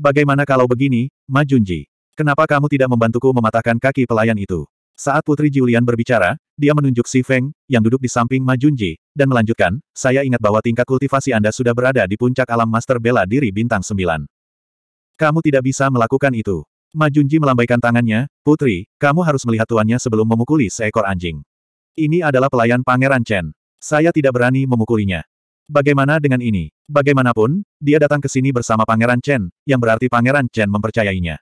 Bagaimana kalau begini, Ma Junji? Kenapa kamu tidak membantuku mematahkan kaki pelayan itu? Saat Putri Julian berbicara, dia menunjuk Si Feng, yang duduk di samping Ma Junji, dan melanjutkan, saya ingat bahwa tingkat kultivasi Anda sudah berada di puncak alam Master Bela Diri Bintang 9. Kamu tidak bisa melakukan itu. Ma Junji melambaikan tangannya, Putri, kamu harus melihat tuannya sebelum memukuli seekor anjing. Ini adalah pelayan Pangeran Chen. Saya tidak berani memukulinya. Bagaimana dengan ini? Bagaimanapun, dia datang ke sini bersama Pangeran Chen, yang berarti Pangeran Chen mempercayainya.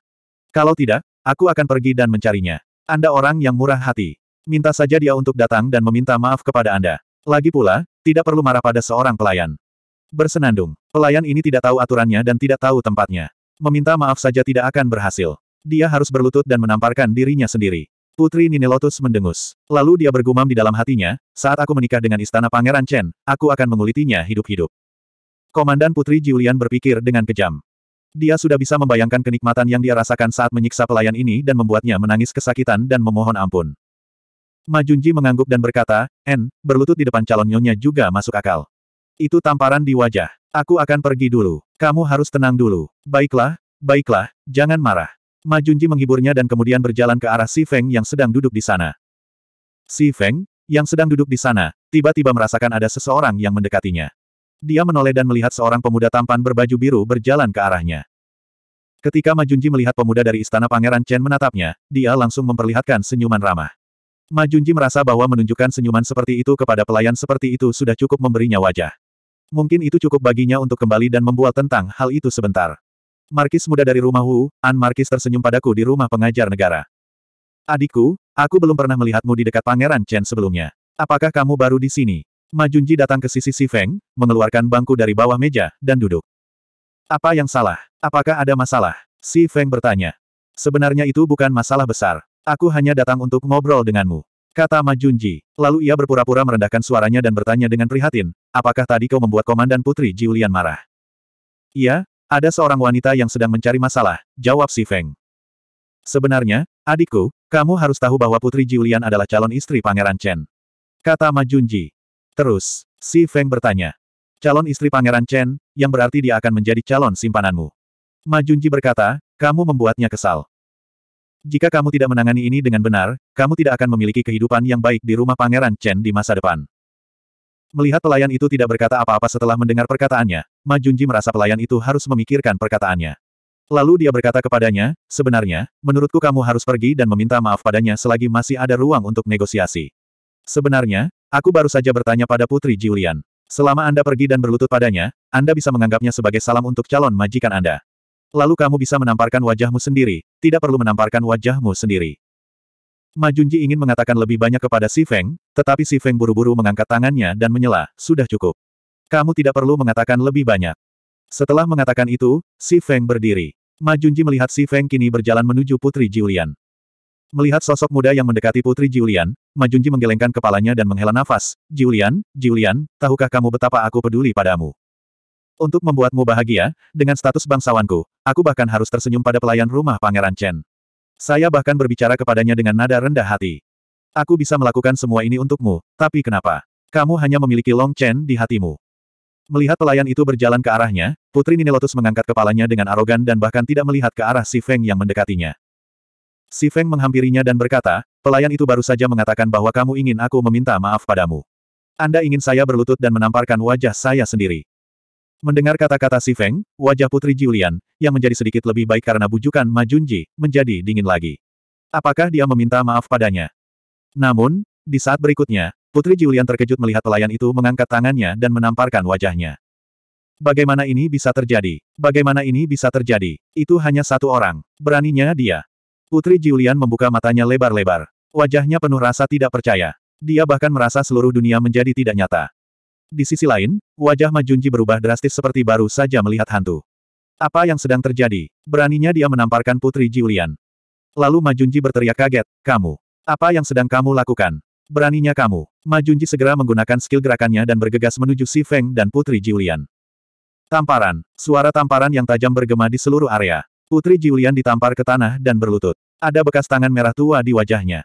Kalau tidak, aku akan pergi dan mencarinya. Anda orang yang murah hati. Minta saja dia untuk datang dan meminta maaf kepada Anda. Lagi pula, tidak perlu marah pada seorang pelayan. Bersenandung, pelayan ini tidak tahu aturannya dan tidak tahu tempatnya. Meminta maaf saja tidak akan berhasil. Dia harus berlutut dan menamparkan dirinya sendiri. Putri Nini Lotus mendengus. Lalu dia bergumam di dalam hatinya, saat aku menikah dengan istana Pangeran Chen, aku akan mengulitinya hidup-hidup. Komandan Putri Julian berpikir dengan kejam. Dia sudah bisa membayangkan kenikmatan yang dia rasakan saat menyiksa pelayan ini dan membuatnya menangis kesakitan dan memohon ampun. Ma Junji mengangguk dan berkata, En, berlutut di depan calon nyonya juga masuk akal. Itu tamparan di wajah. Aku akan pergi dulu. Kamu harus tenang dulu. Baiklah, baiklah, jangan marah. Ma Junji menghiburnya dan kemudian berjalan ke arah Si Feng yang sedang duduk di sana. Si Feng, yang sedang duduk di sana, tiba-tiba merasakan ada seseorang yang mendekatinya. Dia menoleh dan melihat seorang pemuda tampan berbaju biru berjalan ke arahnya. Ketika Ma Junji melihat pemuda dari istana Pangeran Chen menatapnya, dia langsung memperlihatkan senyuman ramah. Ma Junji merasa bahwa menunjukkan senyuman seperti itu kepada pelayan seperti itu sudah cukup memberinya wajah. Mungkin itu cukup baginya untuk kembali dan membual tentang hal itu sebentar. Markis muda dari rumah Wu, An Markis tersenyum padaku di rumah pengajar negara. Adikku, aku belum pernah melihatmu di dekat Pangeran Chen sebelumnya. Apakah kamu baru di sini? Ma Junji datang ke sisi Si Feng, mengeluarkan bangku dari bawah meja, dan duduk. Apa yang salah? Apakah ada masalah? Si Feng bertanya. Sebenarnya itu bukan masalah besar. Aku hanya datang untuk ngobrol denganmu. Kata Ma Junji. Lalu ia berpura-pura merendahkan suaranya dan bertanya dengan prihatin, apakah tadi kau membuat Komandan Putri Jiulian marah? Iya, ada seorang wanita yang sedang mencari masalah, jawab si Feng. Sebenarnya, adikku, kamu harus tahu bahwa Putri Julian adalah calon istri Pangeran Chen. Kata Ma Junji. Terus, si Feng bertanya. Calon istri Pangeran Chen, yang berarti dia akan menjadi calon simpananmu. Ma Junji berkata, kamu membuatnya kesal. Jika kamu tidak menangani ini dengan benar, kamu tidak akan memiliki kehidupan yang baik di rumah Pangeran Chen di masa depan. Melihat pelayan itu tidak berkata apa-apa setelah mendengar perkataannya, Ma Junji merasa pelayan itu harus memikirkan perkataannya. Lalu dia berkata kepadanya, sebenarnya, menurutku kamu harus pergi dan meminta maaf padanya selagi masih ada ruang untuk negosiasi. Sebenarnya, aku baru saja bertanya pada Putri Julian. Selama Anda pergi dan berlutut padanya, Anda bisa menganggapnya sebagai salam untuk calon majikan Anda. Lalu kamu bisa menamparkan wajahmu sendiri, tidak perlu menamparkan wajahmu sendiri. Ma Junji ingin mengatakan lebih banyak kepada Si Feng, tetapi Si Feng buru-buru mengangkat tangannya dan menyela, sudah cukup. Kamu tidak perlu mengatakan lebih banyak. Setelah mengatakan itu, Si Feng berdiri. Ma Junji melihat Si Feng kini berjalan menuju Putri Julian. Melihat sosok muda yang mendekati Putri Julian, Ma Junji menggelengkan kepalanya dan menghela nafas. Julian, Julian, tahukah kamu betapa aku peduli padamu? Untuk membuatmu bahagia, dengan status bangsawanku, aku bahkan harus tersenyum pada pelayan rumah Pangeran Chen. Saya bahkan berbicara kepadanya dengan nada rendah hati. Aku bisa melakukan semua ini untukmu, tapi kenapa? Kamu hanya memiliki Long Chen di hatimu. Melihat pelayan itu berjalan ke arahnya, Putri Nini Lotus mengangkat kepalanya dengan arogan dan bahkan tidak melihat ke arah Si Feng yang mendekatinya. Si Feng menghampirinya dan berkata, pelayan itu baru saja mengatakan bahwa kamu ingin aku meminta maaf padamu. Anda ingin saya berlutut dan menamparkan wajah saya sendiri. Mendengar kata-kata si Feng, wajah Putri Julian, yang menjadi sedikit lebih baik karena bujukan Ma Junji, menjadi dingin lagi. Apakah dia meminta maaf padanya? Namun, di saat berikutnya, Putri Julian terkejut melihat pelayan itu mengangkat tangannya dan menamparkan wajahnya. Bagaimana ini bisa terjadi? Bagaimana ini bisa terjadi? Itu hanya satu orang. Beraninya dia. Putri Julian membuka matanya lebar-lebar. Wajahnya penuh rasa tidak percaya. Dia bahkan merasa seluruh dunia menjadi tidak nyata. Di sisi lain, wajah Ma Junji berubah drastis seperti baru saja melihat hantu. Apa yang sedang terjadi? Beraninya dia menamparkan Putri Julian. Lalu Ma Junji berteriak kaget, kamu. Apa yang sedang kamu lakukan? Beraninya kamu. Ma Junji segera menggunakan skill gerakannya dan bergegas menuju Si Feng dan Putri Julian. Tamparan. Suara tamparan yang tajam bergema di seluruh area. Putri Julian ditampar ke tanah dan berlutut. Ada bekas tangan merah tua di wajahnya.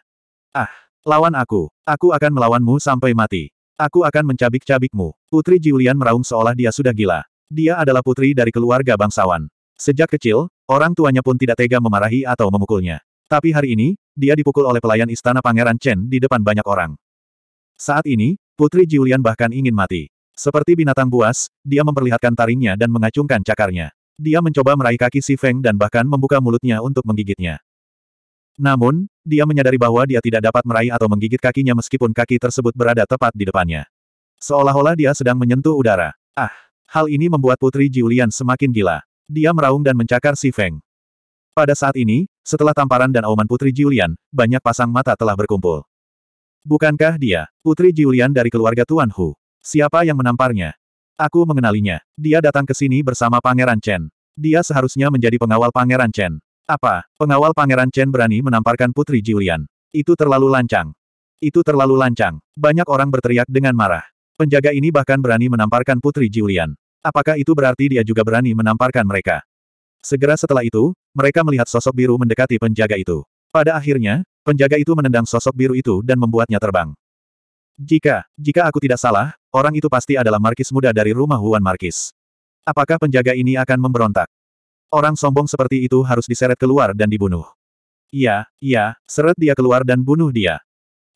Ah, lawan aku. Aku akan melawanmu sampai mati. Aku akan mencabik-cabikmu. Putri Julian meraung seolah dia sudah gila. Dia adalah putri dari keluarga bangsawan. Sejak kecil, orang tuanya pun tidak tega memarahi atau memukulnya. Tapi hari ini, dia dipukul oleh pelayan istana Pangeran Chen di depan banyak orang. Saat ini, Putri Julian bahkan ingin mati. Seperti binatang buas, dia memperlihatkan taringnya dan mengacungkan cakarnya. Dia mencoba meraih kaki si Feng dan bahkan membuka mulutnya untuk menggigitnya. Namun, dia menyadari bahwa dia tidak dapat meraih atau menggigit kakinya meskipun kaki tersebut berada tepat di depannya. Seolah-olah dia sedang menyentuh udara. Ah, hal ini membuat Putri Julian semakin gila. Dia meraung dan mencakar si Feng. Pada saat ini, setelah tamparan dan auman Putri Julian, banyak pasang mata telah berkumpul. Bukankah dia, Putri Julian dari keluarga Tuan Hu? Siapa yang menamparnya? Aku mengenalinya. Dia datang ke sini bersama Pangeran Chen. Dia seharusnya menjadi pengawal Pangeran Chen. Apa, pengawal Pangeran Chen berani menamparkan Putri Julian? Itu terlalu lancang. Itu terlalu lancang. Banyak orang berteriak dengan marah. Penjaga ini bahkan berani menamparkan Putri Julian. Apakah itu berarti dia juga berani menamparkan mereka? Segera setelah itu, mereka melihat sosok biru mendekati penjaga itu. Pada akhirnya, penjaga itu menendang sosok biru itu dan membuatnya terbang. Jika, jika aku tidak salah, orang itu pasti adalah markis muda dari rumah Huan Markis. Apakah penjaga ini akan memberontak? Orang sombong seperti itu harus diseret keluar dan dibunuh. Iya, iya, seret dia keluar dan bunuh dia.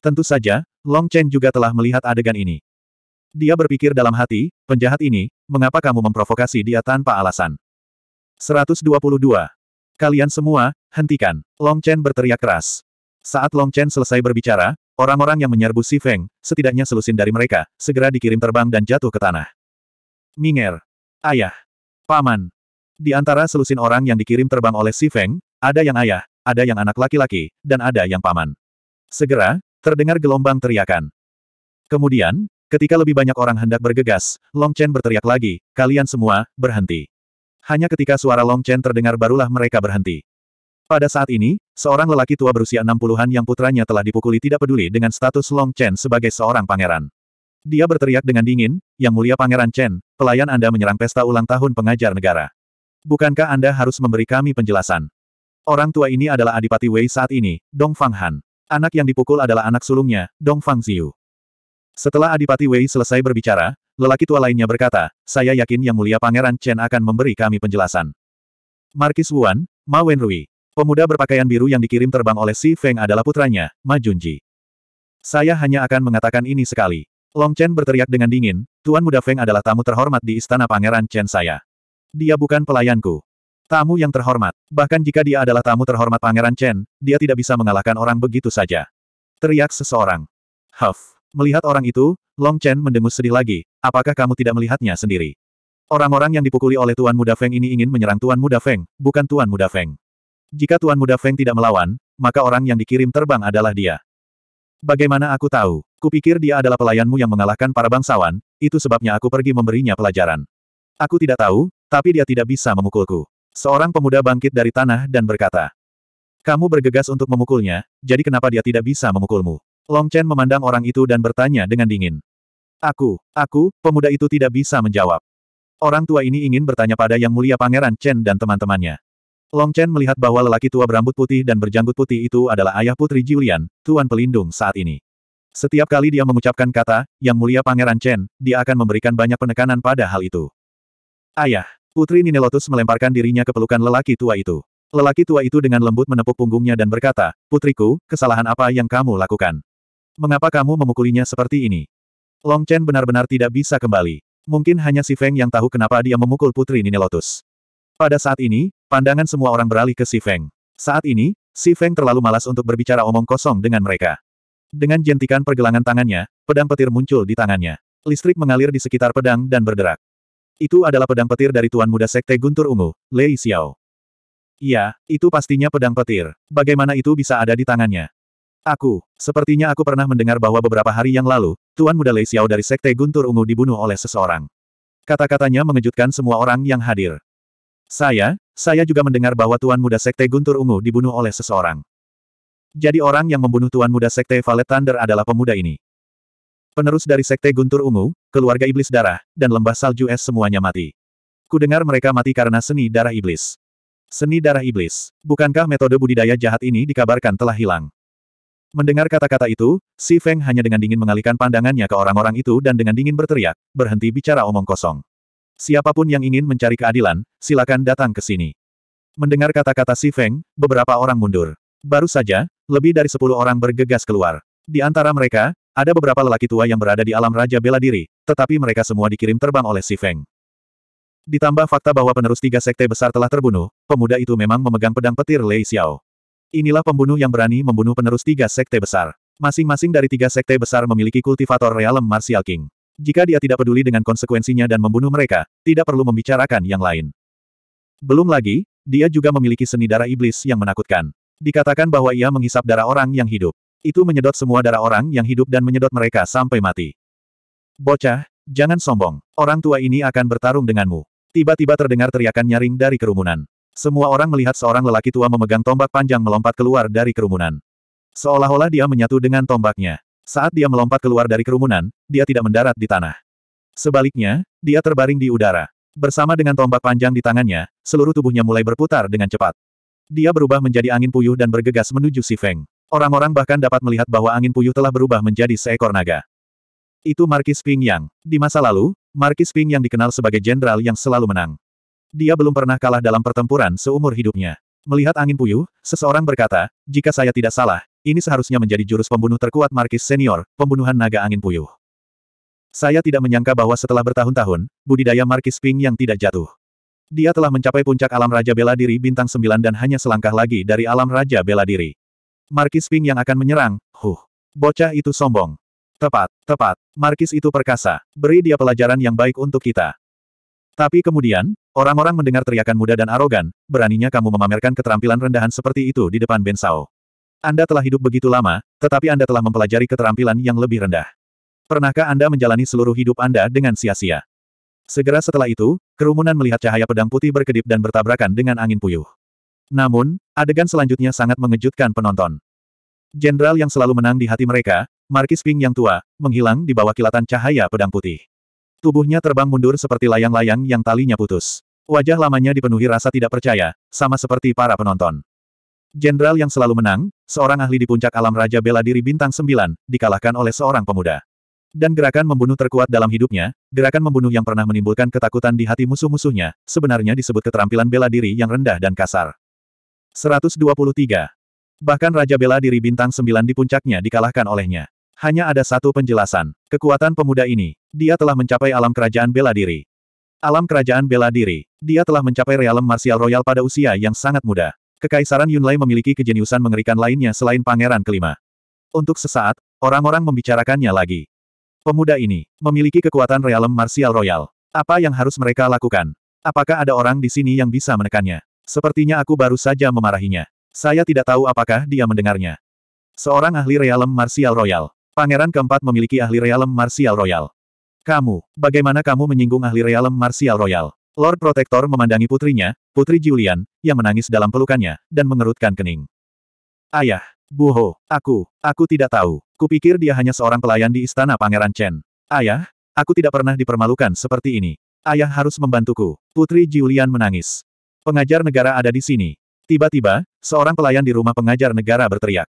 Tentu saja, Long Chen juga telah melihat adegan ini. Dia berpikir dalam hati, penjahat ini, mengapa kamu memprovokasi dia tanpa alasan? 122. Kalian semua, hentikan. Long Chen berteriak keras. Saat Long Chen selesai berbicara, orang-orang yang menyerbu Si Feng, setidaknya selusin dari mereka, segera dikirim terbang dan jatuh ke tanah. Minger. Ayah. Paman. Di antara selusin orang yang dikirim terbang oleh Si Feng, ada yang ayah, ada yang anak laki-laki, dan ada yang paman. Segera, terdengar gelombang teriakan. Kemudian, ketika lebih banyak orang hendak bergegas, Long Chen berteriak lagi, kalian semua, berhenti. Hanya ketika suara Long Chen terdengar barulah mereka berhenti. Pada saat ini, seorang lelaki tua berusia 60-an yang putranya telah dipukuli tidak peduli dengan status Long Chen sebagai seorang pangeran. Dia berteriak dengan dingin, Yang mulia Pangeran Chen, pelayan Anda menyerang pesta ulang tahun pengajar negara. Bukankah Anda harus memberi kami penjelasan? Orang tua ini adalah Adipati Wei saat ini, Dong Fang Han. Anak yang dipukul adalah anak sulungnya, Dong Fang Ziyu. Setelah Adipati Wei selesai berbicara, lelaki tua lainnya berkata, saya yakin Yang Mulia Pangeran Chen akan memberi kami penjelasan. Markis Wuan, Ma Wenrui. Pemuda berpakaian biru yang dikirim terbang oleh Si Feng adalah putranya, Ma Junji. Saya hanya akan mengatakan ini sekali. Long Chen berteriak dengan dingin, Tuan Muda Feng adalah tamu terhormat di istana Pangeran Chen saya. Dia bukan pelayanku. Tamu yang terhormat. Bahkan jika dia adalah tamu terhormat Pangeran Chen, dia tidak bisa mengalahkan orang begitu saja. Teriak seseorang. Huff. Melihat orang itu, Long Chen mendengus sedih lagi. Apakah kamu tidak melihatnya sendiri? Orang-orang yang dipukuli oleh Tuan Muda Feng ini ingin menyerang Tuan Muda Feng, bukan Tuan Muda Feng. Jika Tuan Muda Feng tidak melawan, maka orang yang dikirim terbang adalah dia. Bagaimana aku tahu? Kupikir dia adalah pelayanmu yang mengalahkan para bangsawan, itu sebabnya aku pergi memberinya pelajaran. Aku tidak tahu, tapi dia tidak bisa memukulku. Seorang pemuda bangkit dari tanah dan berkata, Kamu bergegas untuk memukulnya, jadi kenapa dia tidak bisa memukulmu? Long Chen memandang orang itu dan bertanya dengan dingin. Aku, aku, pemuda itu tidak bisa menjawab. Orang tua ini ingin bertanya pada Yang Mulia Pangeran Chen dan teman-temannya. Long Chen melihat bahwa lelaki tua berambut putih dan berjanggut putih itu adalah ayah putri Julian, tuan pelindung saat ini. Setiap kali dia mengucapkan kata, Yang Mulia Pangeran Chen, dia akan memberikan banyak penekanan pada hal itu. Ayah, Putri Nine Lotus melemparkan dirinya ke pelukan lelaki tua itu. Lelaki tua itu dengan lembut menepuk punggungnya dan berkata, Putriku, kesalahan apa yang kamu lakukan? Mengapa kamu memukulinya seperti ini? Long Chen benar-benar tidak bisa kembali. Mungkin hanya si Feng yang tahu kenapa dia memukul Putri Nine Lotus. Pada saat ini, pandangan semua orang beralih ke si Feng. Saat ini, si Feng terlalu malas untuk berbicara omong kosong dengan mereka. Dengan jentikan pergelangan tangannya, pedang petir muncul di tangannya. Listrik mengalir di sekitar pedang dan berderak. Itu adalah pedang petir dari Tuan Muda Sekte Guntur Ungu, Lei Xiao. Iya, itu pastinya pedang petir. Bagaimana itu bisa ada di tangannya? Aku, sepertinya aku pernah mendengar bahwa beberapa hari yang lalu, Tuan Muda Lei Xiao dari Sekte Guntur Ungu dibunuh oleh seseorang. Kata-katanya mengejutkan semua orang yang hadir. Saya, saya juga mendengar bahwa Tuan Muda Sekte Guntur Ungu dibunuh oleh seseorang. Jadi orang yang membunuh Tuan Muda Sekte Valet Thunder adalah pemuda ini. Penerus dari Sekte Guntur Ungu, keluarga Iblis Darah, dan Lembah Salju Es semuanya mati. Kudengar mereka mati karena seni darah iblis. Seni darah iblis. Bukankah metode budidaya jahat ini dikabarkan telah hilang? Mendengar kata-kata itu, Si Feng hanya dengan dingin mengalihkan pandangannya ke orang-orang itu dan dengan dingin berteriak, berhenti bicara omong kosong. Siapa pun yang ingin mencari keadilan, silakan datang ke sini. Mendengar kata-kata Si Feng, beberapa orang mundur. Baru saja, lebih dari sepuluh orang bergegas keluar. Di antara mereka, ada beberapa lelaki tua yang berada di alam Raja Bela Diri, tetapi mereka semua dikirim terbang oleh Si Feng. Ditambah fakta bahwa penerus tiga sekte besar telah terbunuh, pemuda itu memang memegang pedang petir Lei Xiao. Inilah pembunuh yang berani membunuh penerus tiga sekte besar. Masing-masing dari tiga sekte besar memiliki kultivator realem Martial King. Jika dia tidak peduli dengan konsekuensinya dan membunuh mereka, tidak perlu membicarakan yang lain. Belum lagi, dia juga memiliki seni darah iblis yang menakutkan. Dikatakan bahwa ia menghisap darah orang yang hidup. Itu menyedot semua darah orang yang hidup dan menyedot mereka sampai mati. Bocah, jangan sombong. Orang tua ini akan bertarung denganmu. Tiba-tiba terdengar teriakan nyaring dari kerumunan. Semua orang melihat seorang lelaki tua memegang tombak panjang melompat keluar dari kerumunan. Seolah-olah dia menyatu dengan tombaknya. Saat dia melompat keluar dari kerumunan, dia tidak mendarat di tanah. Sebaliknya, dia terbaring di udara. Bersama dengan tombak panjang di tangannya, seluruh tubuhnya mulai berputar dengan cepat. Dia berubah menjadi angin puyuh dan bergegas menuju Si Feng. Orang-orang bahkan dapat melihat bahwa angin puyuh telah berubah menjadi seekor naga. Itu Markis Ping Yang. Di masa lalu, Markis Ping yang dikenal sebagai jenderal yang selalu menang. Dia belum pernah kalah dalam pertempuran seumur hidupnya. Melihat angin puyuh, seseorang berkata, jika saya tidak salah, ini seharusnya menjadi jurus pembunuh terkuat Markis Senior, pembunuhan naga angin puyuh. Saya tidak menyangka bahwa setelah bertahun-tahun, budidaya Markis Ping yang tidak jatuh. Dia telah mencapai puncak alam Raja Bela Diri bintang 9 dan hanya selangkah lagi dari alam Raja Bela Diri. Markis Ping yang akan menyerang, huh. Bocah itu sombong. Tepat, tepat. Markis itu perkasa. Beri dia pelajaran yang baik untuk kita. Tapi kemudian, orang-orang mendengar teriakan muda dan arogan, beraninya kamu memamerkan keterampilan rendahan seperti itu di depan Ben Sao. Anda telah hidup begitu lama, tetapi Anda telah mempelajari keterampilan yang lebih rendah. Pernahkah Anda menjalani seluruh hidup Anda dengan sia-sia? Segera setelah itu, kerumunan melihat cahaya pedang putih berkedip dan bertabrakan dengan angin puyuh. Namun, adegan selanjutnya sangat mengejutkan penonton. Jenderal yang selalu menang di hati mereka, Markis Ping yang tua, menghilang di bawah kilatan cahaya pedang putih. Tubuhnya terbang mundur seperti layang-layang yang talinya putus. Wajah lamanya dipenuhi rasa tidak percaya, sama seperti para penonton. Jenderal yang selalu menang, seorang ahli di puncak alam Raja Bela Diri Bintang 9, dikalahkan oleh seorang pemuda. Dan gerakan membunuh terkuat dalam hidupnya, gerakan membunuh yang pernah menimbulkan ketakutan di hati musuh-musuhnya, sebenarnya disebut keterampilan bela diri yang rendah dan kasar. 123. Bahkan Raja Bela Diri Bintang 9 di puncaknya dikalahkan olehnya. Hanya ada satu penjelasan. Kekuatan pemuda ini. Dia telah mencapai alam kerajaan bela diri. Alam kerajaan bela diri. Dia telah mencapai realem martial royal pada usia yang sangat muda. Kekaisaran Yunlai memiliki kejeniusan mengerikan lainnya selain pangeran kelima. Untuk sesaat, orang-orang membicarakannya lagi. Pemuda ini memiliki kekuatan realem martial royal. Apa yang harus mereka lakukan? Apakah ada orang di sini yang bisa menekannya? Sepertinya aku baru saja memarahinya. Saya tidak tahu apakah dia mendengarnya. Seorang ahli realem martial royal. Pangeran keempat memiliki ahli realem martial royal. Kamu, bagaimana kamu menyinggung ahli realem martial royal? Lord Protector memandangi putrinya, Putri Julian, yang menangis dalam pelukannya, dan mengerutkan kening. Ayah, Buho, aku, aku tidak tahu. Kupikir dia hanya seorang pelayan di istana Pangeran Chen. Ayah, aku tidak pernah dipermalukan seperti ini. Ayah harus membantuku. Putri Julian menangis. Pengajar negara ada di sini. Tiba-tiba, seorang pelayan di rumah pengajar negara berteriak.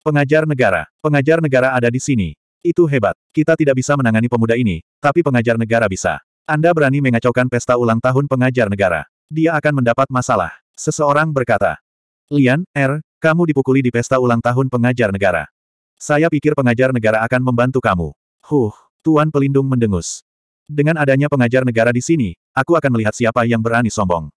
Pengajar negara. Pengajar negara ada di sini. Itu hebat. Kita tidak bisa menangani pemuda ini, tapi pengajar negara bisa. Anda berani mengacaukan pesta ulang tahun pengajar negara. Dia akan mendapat masalah. Seseorang berkata. Lian, R, kamu dipukuli di pesta ulang tahun pengajar negara. Saya pikir pengajar negara akan membantu kamu. Huh, Tuan Pelindung mendengus. Dengan adanya pengajar negara di sini, aku akan melihat siapa yang berani sombong.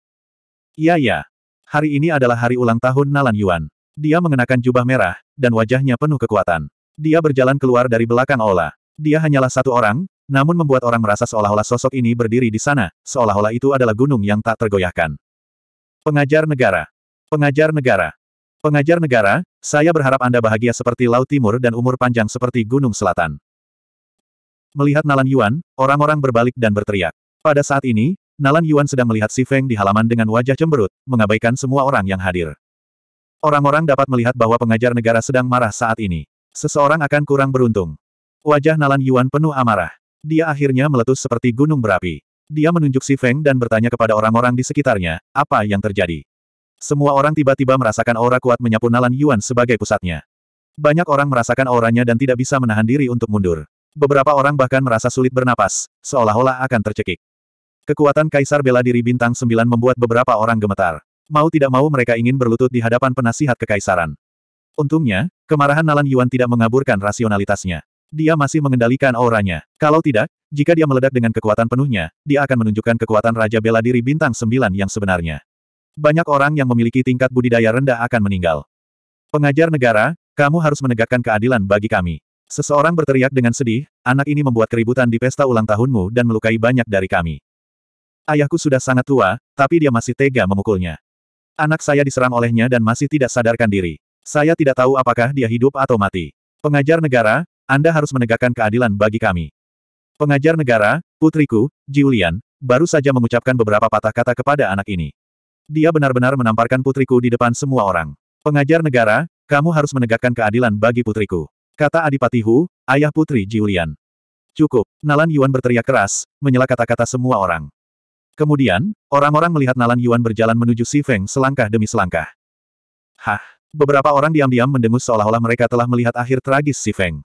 Iya ya. Hari ini adalah hari ulang tahun Nalan Yuan. Dia mengenakan jubah merah, dan wajahnya penuh kekuatan. Dia berjalan keluar dari belakang aula. Dia hanyalah satu orang, namun membuat orang merasa seolah-olah sosok ini berdiri di sana, seolah-olah itu adalah gunung yang tak tergoyahkan. Pengajar negara. Pengajar negara. Pengajar negara, saya berharap Anda bahagia seperti Laut Timur dan umur panjang seperti Gunung Selatan. Melihat Nalan Yuan, orang-orang berbalik dan berteriak. Pada saat ini, Nalan Yuan sedang melihat Si Feng di halaman dengan wajah cemberut, mengabaikan semua orang yang hadir. Orang-orang dapat melihat bahwa pengajar negara sedang marah saat ini. Seseorang akan kurang beruntung. Wajah Nalan Yuan penuh amarah. Dia akhirnya meletus seperti gunung berapi. Dia menunjuk Si Feng dan bertanya kepada orang-orang di sekitarnya, apa yang terjadi. Semua orang tiba-tiba merasakan aura kuat menyapu Nalan Yuan sebagai pusatnya. Banyak orang merasakan auranya dan tidak bisa menahan diri untuk mundur. Beberapa orang bahkan merasa sulit bernapas, seolah-olah akan tercekik. Kekuatan Kaisar Bela Diri Bintang 9 membuat beberapa orang gemetar. Mau tidak mau mereka ingin berlutut di hadapan penasihat kekaisaran. Untungnya, kemarahan Nalan Yuan tidak mengaburkan rasionalitasnya. Dia masih mengendalikan auranya. Kalau tidak, jika dia meledak dengan kekuatan penuhnya, dia akan menunjukkan kekuatan Raja Bela Diri Bintang 9 yang sebenarnya. Banyak orang yang memiliki tingkat budidaya rendah akan meninggal. Pengajar negara, kamu harus menegakkan keadilan bagi kami. Seseorang berteriak dengan sedih, anak ini membuat keributan di pesta ulang tahunmu dan melukai banyak dari kami. Ayahku sudah sangat tua, tapi dia masih tega memukulnya. Anak saya diserang olehnya dan masih tidak sadarkan diri. Saya tidak tahu apakah dia hidup atau mati. Pengajar negara, Anda harus menegakkan keadilan bagi kami. Pengajar negara, putriku, Julian, baru saja mengucapkan beberapa patah kata kepada anak ini. Dia benar-benar menamparkan putriku di depan semua orang. Pengajar negara, kamu harus menegakkan keadilan bagi putriku. Kata Adipati Hu, ayah putri Julian. Cukup, Nalan Yuan berteriak keras, menyela kata-kata semua orang. Kemudian, orang-orang melihat Nalan Yuan berjalan menuju Si Feng selangkah demi selangkah. Hah, beberapa orang diam-diam mendengus seolah-olah mereka telah melihat akhir tragis Si Feng.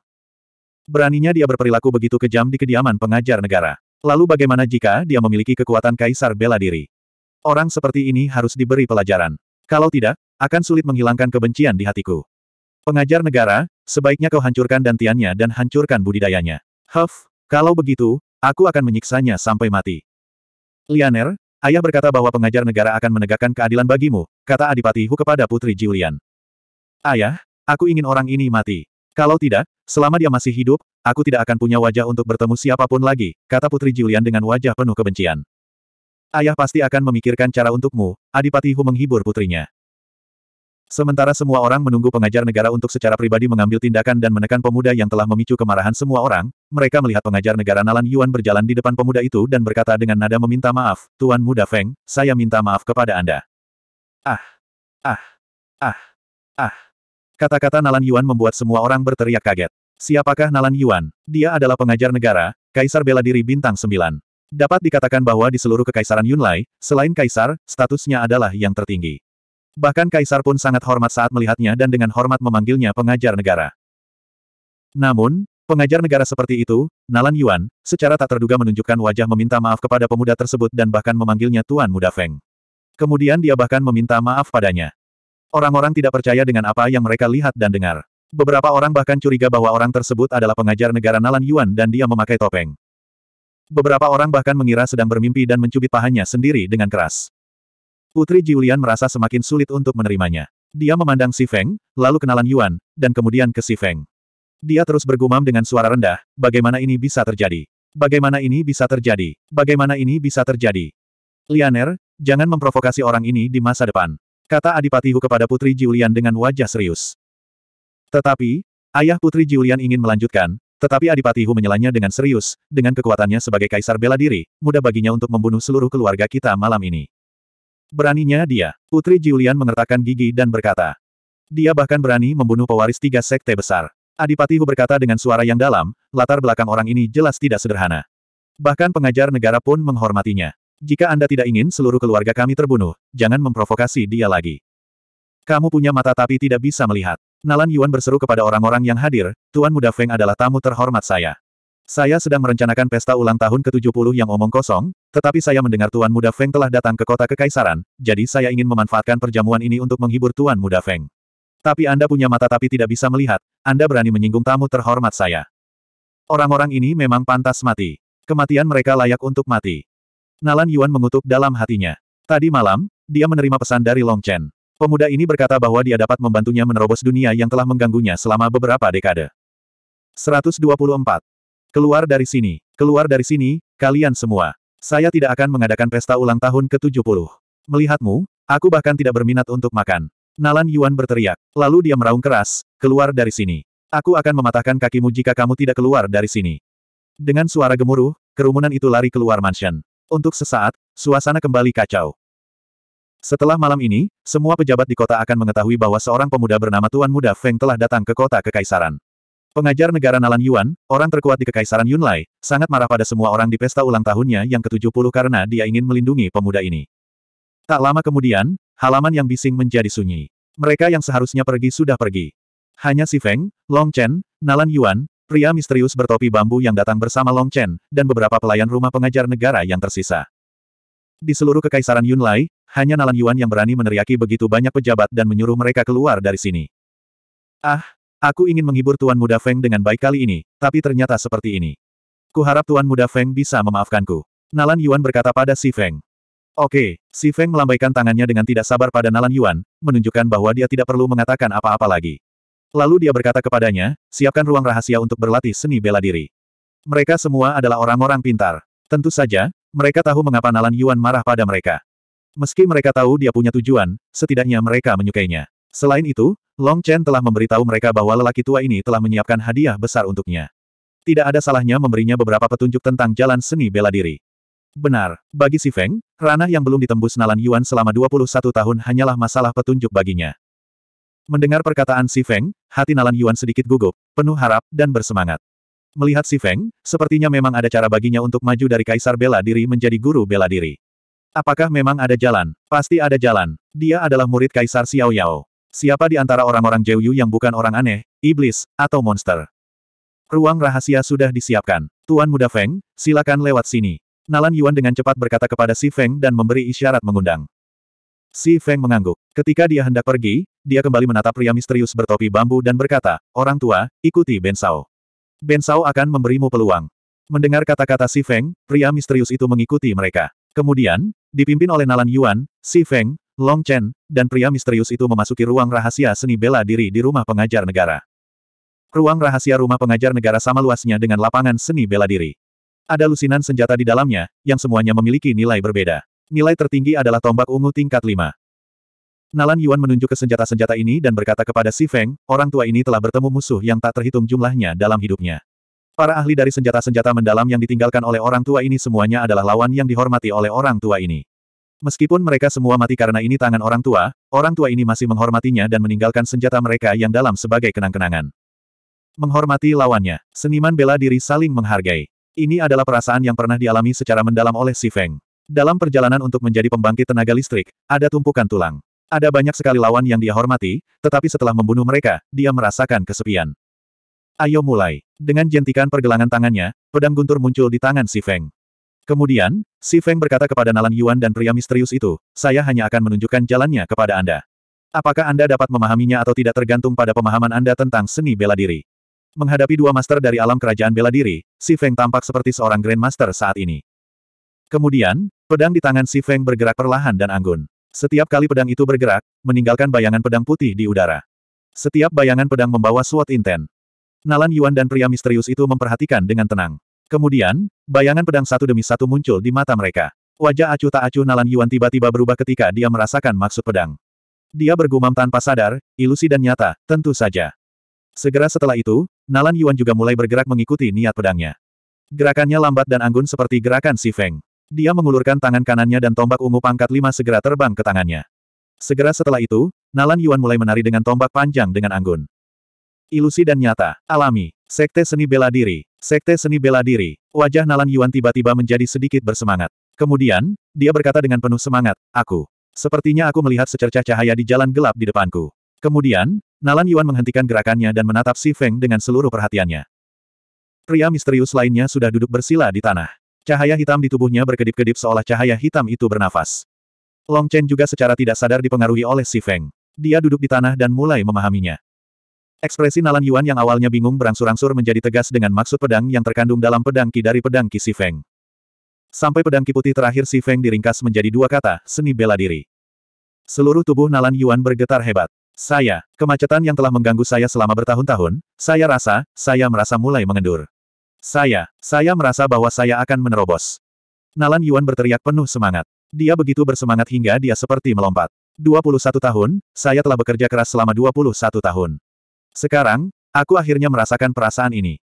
Beraninya dia berperilaku begitu kejam di kediaman pengajar negara. Lalu bagaimana jika dia memiliki kekuatan kaisar bela diri? Orang seperti ini harus diberi pelajaran. Kalau tidak, akan sulit menghilangkan kebencian di hatiku. Pengajar negara, sebaiknya kau hancurkan dantiannya dan hancurkan budidayanya. Huff, kalau begitu, aku akan menyiksanya sampai mati. Lianer, ayah berkata bahwa pengajar negara akan menegakkan keadilan bagimu, kata Adipati Hu kepada Putri Julian. Ayah, aku ingin orang ini mati. Kalau tidak, selama dia masih hidup, aku tidak akan punya wajah untuk bertemu siapa pun lagi, kata Putri Julian dengan wajah penuh kebencian. Ayah pasti akan memikirkan cara untukmu, Adipati Hu menghibur putrinya. Sementara semua orang menunggu pengajar negara untuk secara pribadi mengambil tindakan dan menekan pemuda yang telah memicu kemarahan semua orang, mereka melihat pengajar negara Nalan Yuan berjalan di depan pemuda itu dan berkata dengan nada meminta maaf, Tuan Muda Feng, saya minta maaf kepada Anda. Ah! Ah! Ah! Ah! Kata-kata Nalan Yuan membuat semua orang berteriak kaget. Siapakah Nalan Yuan? Dia adalah pengajar negara, Kaisar Bela Diri Bintang 9. Dapat dikatakan bahwa di seluruh kekaisaran Yunlai, selain kaisar, statusnya adalah yang tertinggi. Bahkan kaisar pun sangat hormat saat melihatnya dan dengan hormat memanggilnya pengajar negara. Namun, pengajar negara seperti itu, Nalan Yuan, secara tak terduga menunjukkan wajah meminta maaf kepada pemuda tersebut dan bahkan memanggilnya Tuan Muda Feng. Kemudian dia bahkan meminta maaf padanya. Orang-orang tidak percaya dengan apa yang mereka lihat dan dengar. Beberapa orang bahkan curiga bahwa orang tersebut adalah pengajar negara Nalan Yuan dan dia memakai topeng. Beberapa orang bahkan mengira sedang bermimpi dan mencubit pahanya sendiri dengan keras. Putri Julian merasa semakin sulit untuk menerimanya. Dia memandang Si Feng, lalu kenalan Yuan, dan kemudian ke Si Feng. Dia terus bergumam dengan suara rendah, bagaimana ini bisa terjadi? Bagaimana ini bisa terjadi? Bagaimana ini bisa terjadi? Lianer, jangan memprovokasi orang ini di masa depan. Kata Adipati Hu kepada Putri Julian dengan wajah serius. Tetapi, ayah Putri Julian ingin melanjutkan, tetapi Adipati Hu menyelanya dengan serius, dengan kekuatannya sebagai kaisar bela diri, mudah baginya untuk membunuh seluruh keluarga kita malam ini. Beraninya dia. Putri Julian mengertakkan gigi dan berkata. Dia bahkan berani membunuh pewaris tiga sekte besar. Adipati Hu berkata dengan suara yang dalam, latar belakang orang ini jelas tidak sederhana. Bahkan pengajar negara pun menghormatinya. Jika Anda tidak ingin seluruh keluarga kami terbunuh, jangan memprovokasi dia lagi. Kamu punya mata tapi tidak bisa melihat. Nalan Yuan berseru kepada orang-orang yang hadir, Tuan Muda Feng adalah tamu terhormat saya. Saya sedang merencanakan pesta ulang tahun ke-70 yang omong kosong, tetapi saya mendengar Tuan Muda Feng telah datang ke kota kekaisaran, jadi saya ingin memanfaatkan perjamuan ini untuk menghibur Tuan Muda Feng. Tapi Anda punya mata tapi tidak bisa melihat, Anda berani menyinggung tamu terhormat saya. Orang-orang ini memang pantas mati. Kematian mereka layak untuk mati. Nalan Yuan mengutuk dalam hatinya. Tadi malam, dia menerima pesan dari Long Chen. Pemuda ini berkata bahwa dia dapat membantunya menerobos dunia yang telah mengganggunya selama beberapa dekade. 124. Keluar dari sini, keluar dari sini, kalian semua. Saya tidak akan mengadakan pesta ulang tahun ke-70. Melihatmu, aku bahkan tidak berminat untuk makan. Nalan Yuan berteriak. Lalu dia meraung keras, keluar dari sini. Aku akan mematahkan kakimu jika kamu tidak keluar dari sini. Dengan suara gemuruh, kerumunan itu lari keluar mansion. Untuk sesaat, suasana kembali kacau. Setelah malam ini, semua pejabat di kota akan mengetahui bahwa seorang pemuda bernama Tuan Muda Feng telah datang ke kota kekaisaran. Pengajar negara Nalan Yuan, orang terkuat di Kekaisaran Yunlai, sangat marah pada semua orang di pesta ulang tahunnya yang ke-70 karena dia ingin melindungi pemuda ini. Tak lama kemudian, halaman yang bising menjadi sunyi. Mereka yang seharusnya pergi sudah pergi. Hanya si Feng, Long Chen, Nalan Yuan, pria misterius bertopi bambu yang datang bersama Long Chen, dan beberapa pelayan rumah pengajar negara yang tersisa. Di seluruh kekaisaran Yunlai, hanya Nalan Yuan yang berani meneriaki begitu banyak pejabat dan menyuruh mereka keluar dari sini. Ah, aku ingin menghibur Tuan Muda Feng dengan baik kali ini, tapi ternyata seperti ini. Kuharap Tuan Muda Feng bisa memaafkanku. Nalan Yuan berkata pada si Feng. Oke, si Feng melambaikan tangannya dengan tidak sabar pada Nalan Yuan, menunjukkan bahwa dia tidak perlu mengatakan apa-apa lagi. Lalu dia berkata kepadanya, siapkan ruang rahasia untuk berlatih seni bela diri. Mereka semua adalah orang-orang pintar. Tentu saja, mereka tahu mengapa Nalan Yuan marah pada mereka. Meski mereka tahu dia punya tujuan, setidaknya mereka menyukainya. Selain itu, Long Chen telah memberitahu mereka bahwa lelaki tua ini telah menyiapkan hadiah besar untuknya. Tidak ada salahnya memberinya beberapa petunjuk tentang jalan seni bela diri. Benar, bagi si Feng, ranah yang belum ditembus Nalan Yuan selama 21 tahun hanyalah masalah petunjuk baginya. Mendengar perkataan si Feng, hati Nalan Yuan sedikit gugup, penuh harap, dan bersemangat. Melihat si Feng, sepertinya memang ada cara baginya untuk maju dari kaisar bela diri menjadi guru bela diri. Apakah memang ada jalan? Pasti ada jalan. Dia adalah murid kaisar Xiao Yao. Siapa di antara orang-orang Yu yang bukan orang aneh, iblis, atau monster? Ruang rahasia sudah disiapkan. Tuan Muda Feng, silakan lewat sini. Nalan Yuan dengan cepat berkata kepada Si Feng dan memberi isyarat mengundang. Si Feng mengangguk. Ketika dia hendak pergi, dia kembali menatap pria misterius bertopi bambu dan berkata, Orang tua, ikuti Ben Sao. Ben Sao akan memberimu peluang. Mendengar kata-kata Si Feng, pria misterius itu mengikuti mereka. Kemudian, dipimpin oleh Nalan Yuan, Si Feng, Long Chen, dan pria misterius itu memasuki ruang rahasia seni bela diri di rumah pengajar negara. Ruang rahasia rumah pengajar negara sama luasnya dengan lapangan seni bela diri. Ada lusinan senjata di dalamnya, yang semuanya memiliki nilai berbeda. Nilai tertinggi adalah tombak ungu tingkat 5. Nalan Yuan menunjuk ke senjata-senjata ini dan berkata kepada Si Feng, orang tua ini telah bertemu musuh yang tak terhitung jumlahnya dalam hidupnya. Para ahli dari senjata-senjata mendalam yang ditinggalkan oleh orang tua ini semuanya adalah lawan yang dihormati oleh orang tua ini. Meskipun mereka semua mati karena ini tangan orang tua, orang tua ini masih menghormatinya dan meninggalkan senjata mereka yang dalam sebagai kenang-kenangan. Menghormati lawannya, seniman bela diri saling menghargai. Ini adalah perasaan yang pernah dialami secara mendalam oleh Si Feng. Dalam perjalanan untuk menjadi pembangkit tenaga listrik, ada tumpukan tulang. Ada banyak sekali lawan yang dia hormati, tetapi setelah membunuh mereka, dia merasakan kesepian. Ayo mulai. Dengan jentikan pergelangan tangannya, pedang guntur muncul di tangan Si Feng. Kemudian, Si Feng berkata kepada Nalan Yuan dan pria misterius itu, saya hanya akan menunjukkan jalannya kepada Anda. Apakah Anda dapat memahaminya atau tidak tergantung pada pemahaman Anda tentang seni bela diri. Menghadapi dua master dari alam kerajaan bela diri, Si Feng tampak seperti seorang Grandmaster saat ini. Kemudian, pedang di tangan Si Feng bergerak perlahan dan anggun. Setiap kali pedang itu bergerak, meninggalkan bayangan pedang putih di udara. Setiap bayangan pedang membawa SWOT inten. Nalan Yuan dan pria misterius itu memperhatikan dengan tenang. Kemudian, bayangan pedang satu demi satu muncul di mata mereka. Wajah acuh tak acuh Nalan Yuan tiba-tiba berubah ketika dia merasakan maksud pedang. Dia bergumam tanpa sadar, ilusi dan nyata, tentu saja. Segera setelah itu, Nalan Yuan juga mulai bergerak mengikuti niat pedangnya. Gerakannya lambat dan anggun seperti gerakan Si Feng. Dia mengulurkan tangan kanannya dan tombak ungu pangkat lima segera terbang ke tangannya. Segera setelah itu, Nalan Yuan mulai menari dengan tombak panjang dengan anggun. Ilusi dan nyata, alami, sekte seni bela diri, sekte seni bela diri. Wajah Nalan Yuan tiba-tiba menjadi sedikit bersemangat. Kemudian, dia berkata dengan penuh semangat, aku. Sepertinya aku melihat secercah cahaya di jalan gelap di depanku. Kemudian, Nalan Yuan menghentikan gerakannya dan menatap Si Feng dengan seluruh perhatiannya. Pria misterius lainnya sudah duduk bersila di tanah. Cahaya hitam di tubuhnya berkedip-kedip seolah cahaya hitam itu bernafas. Long Chen juga secara tidak sadar dipengaruhi oleh Si Feng. Dia duduk di tanah dan mulai memahaminya. Ekspresi Nalan Yuan yang awalnya bingung berangsur-angsur menjadi tegas dengan maksud pedang yang terkandung dalam pedang ki dari pedang ki Si Feng. Sampai pedang ki putih terakhir Si Feng diringkas menjadi dua kata, seni bela diri. Seluruh tubuh Nalan Yuan bergetar hebat. Saya, kemacetan yang telah mengganggu saya selama bertahun-tahun, saya rasa, saya merasa mulai mengendur. Saya, saya merasa bahwa saya akan menerobos. Nalan Yuan berteriak penuh semangat. Dia begitu bersemangat hingga dia seperti melompat. 21 tahun, saya telah bekerja keras selama 21 tahun. Sekarang, aku akhirnya merasakan perasaan ini.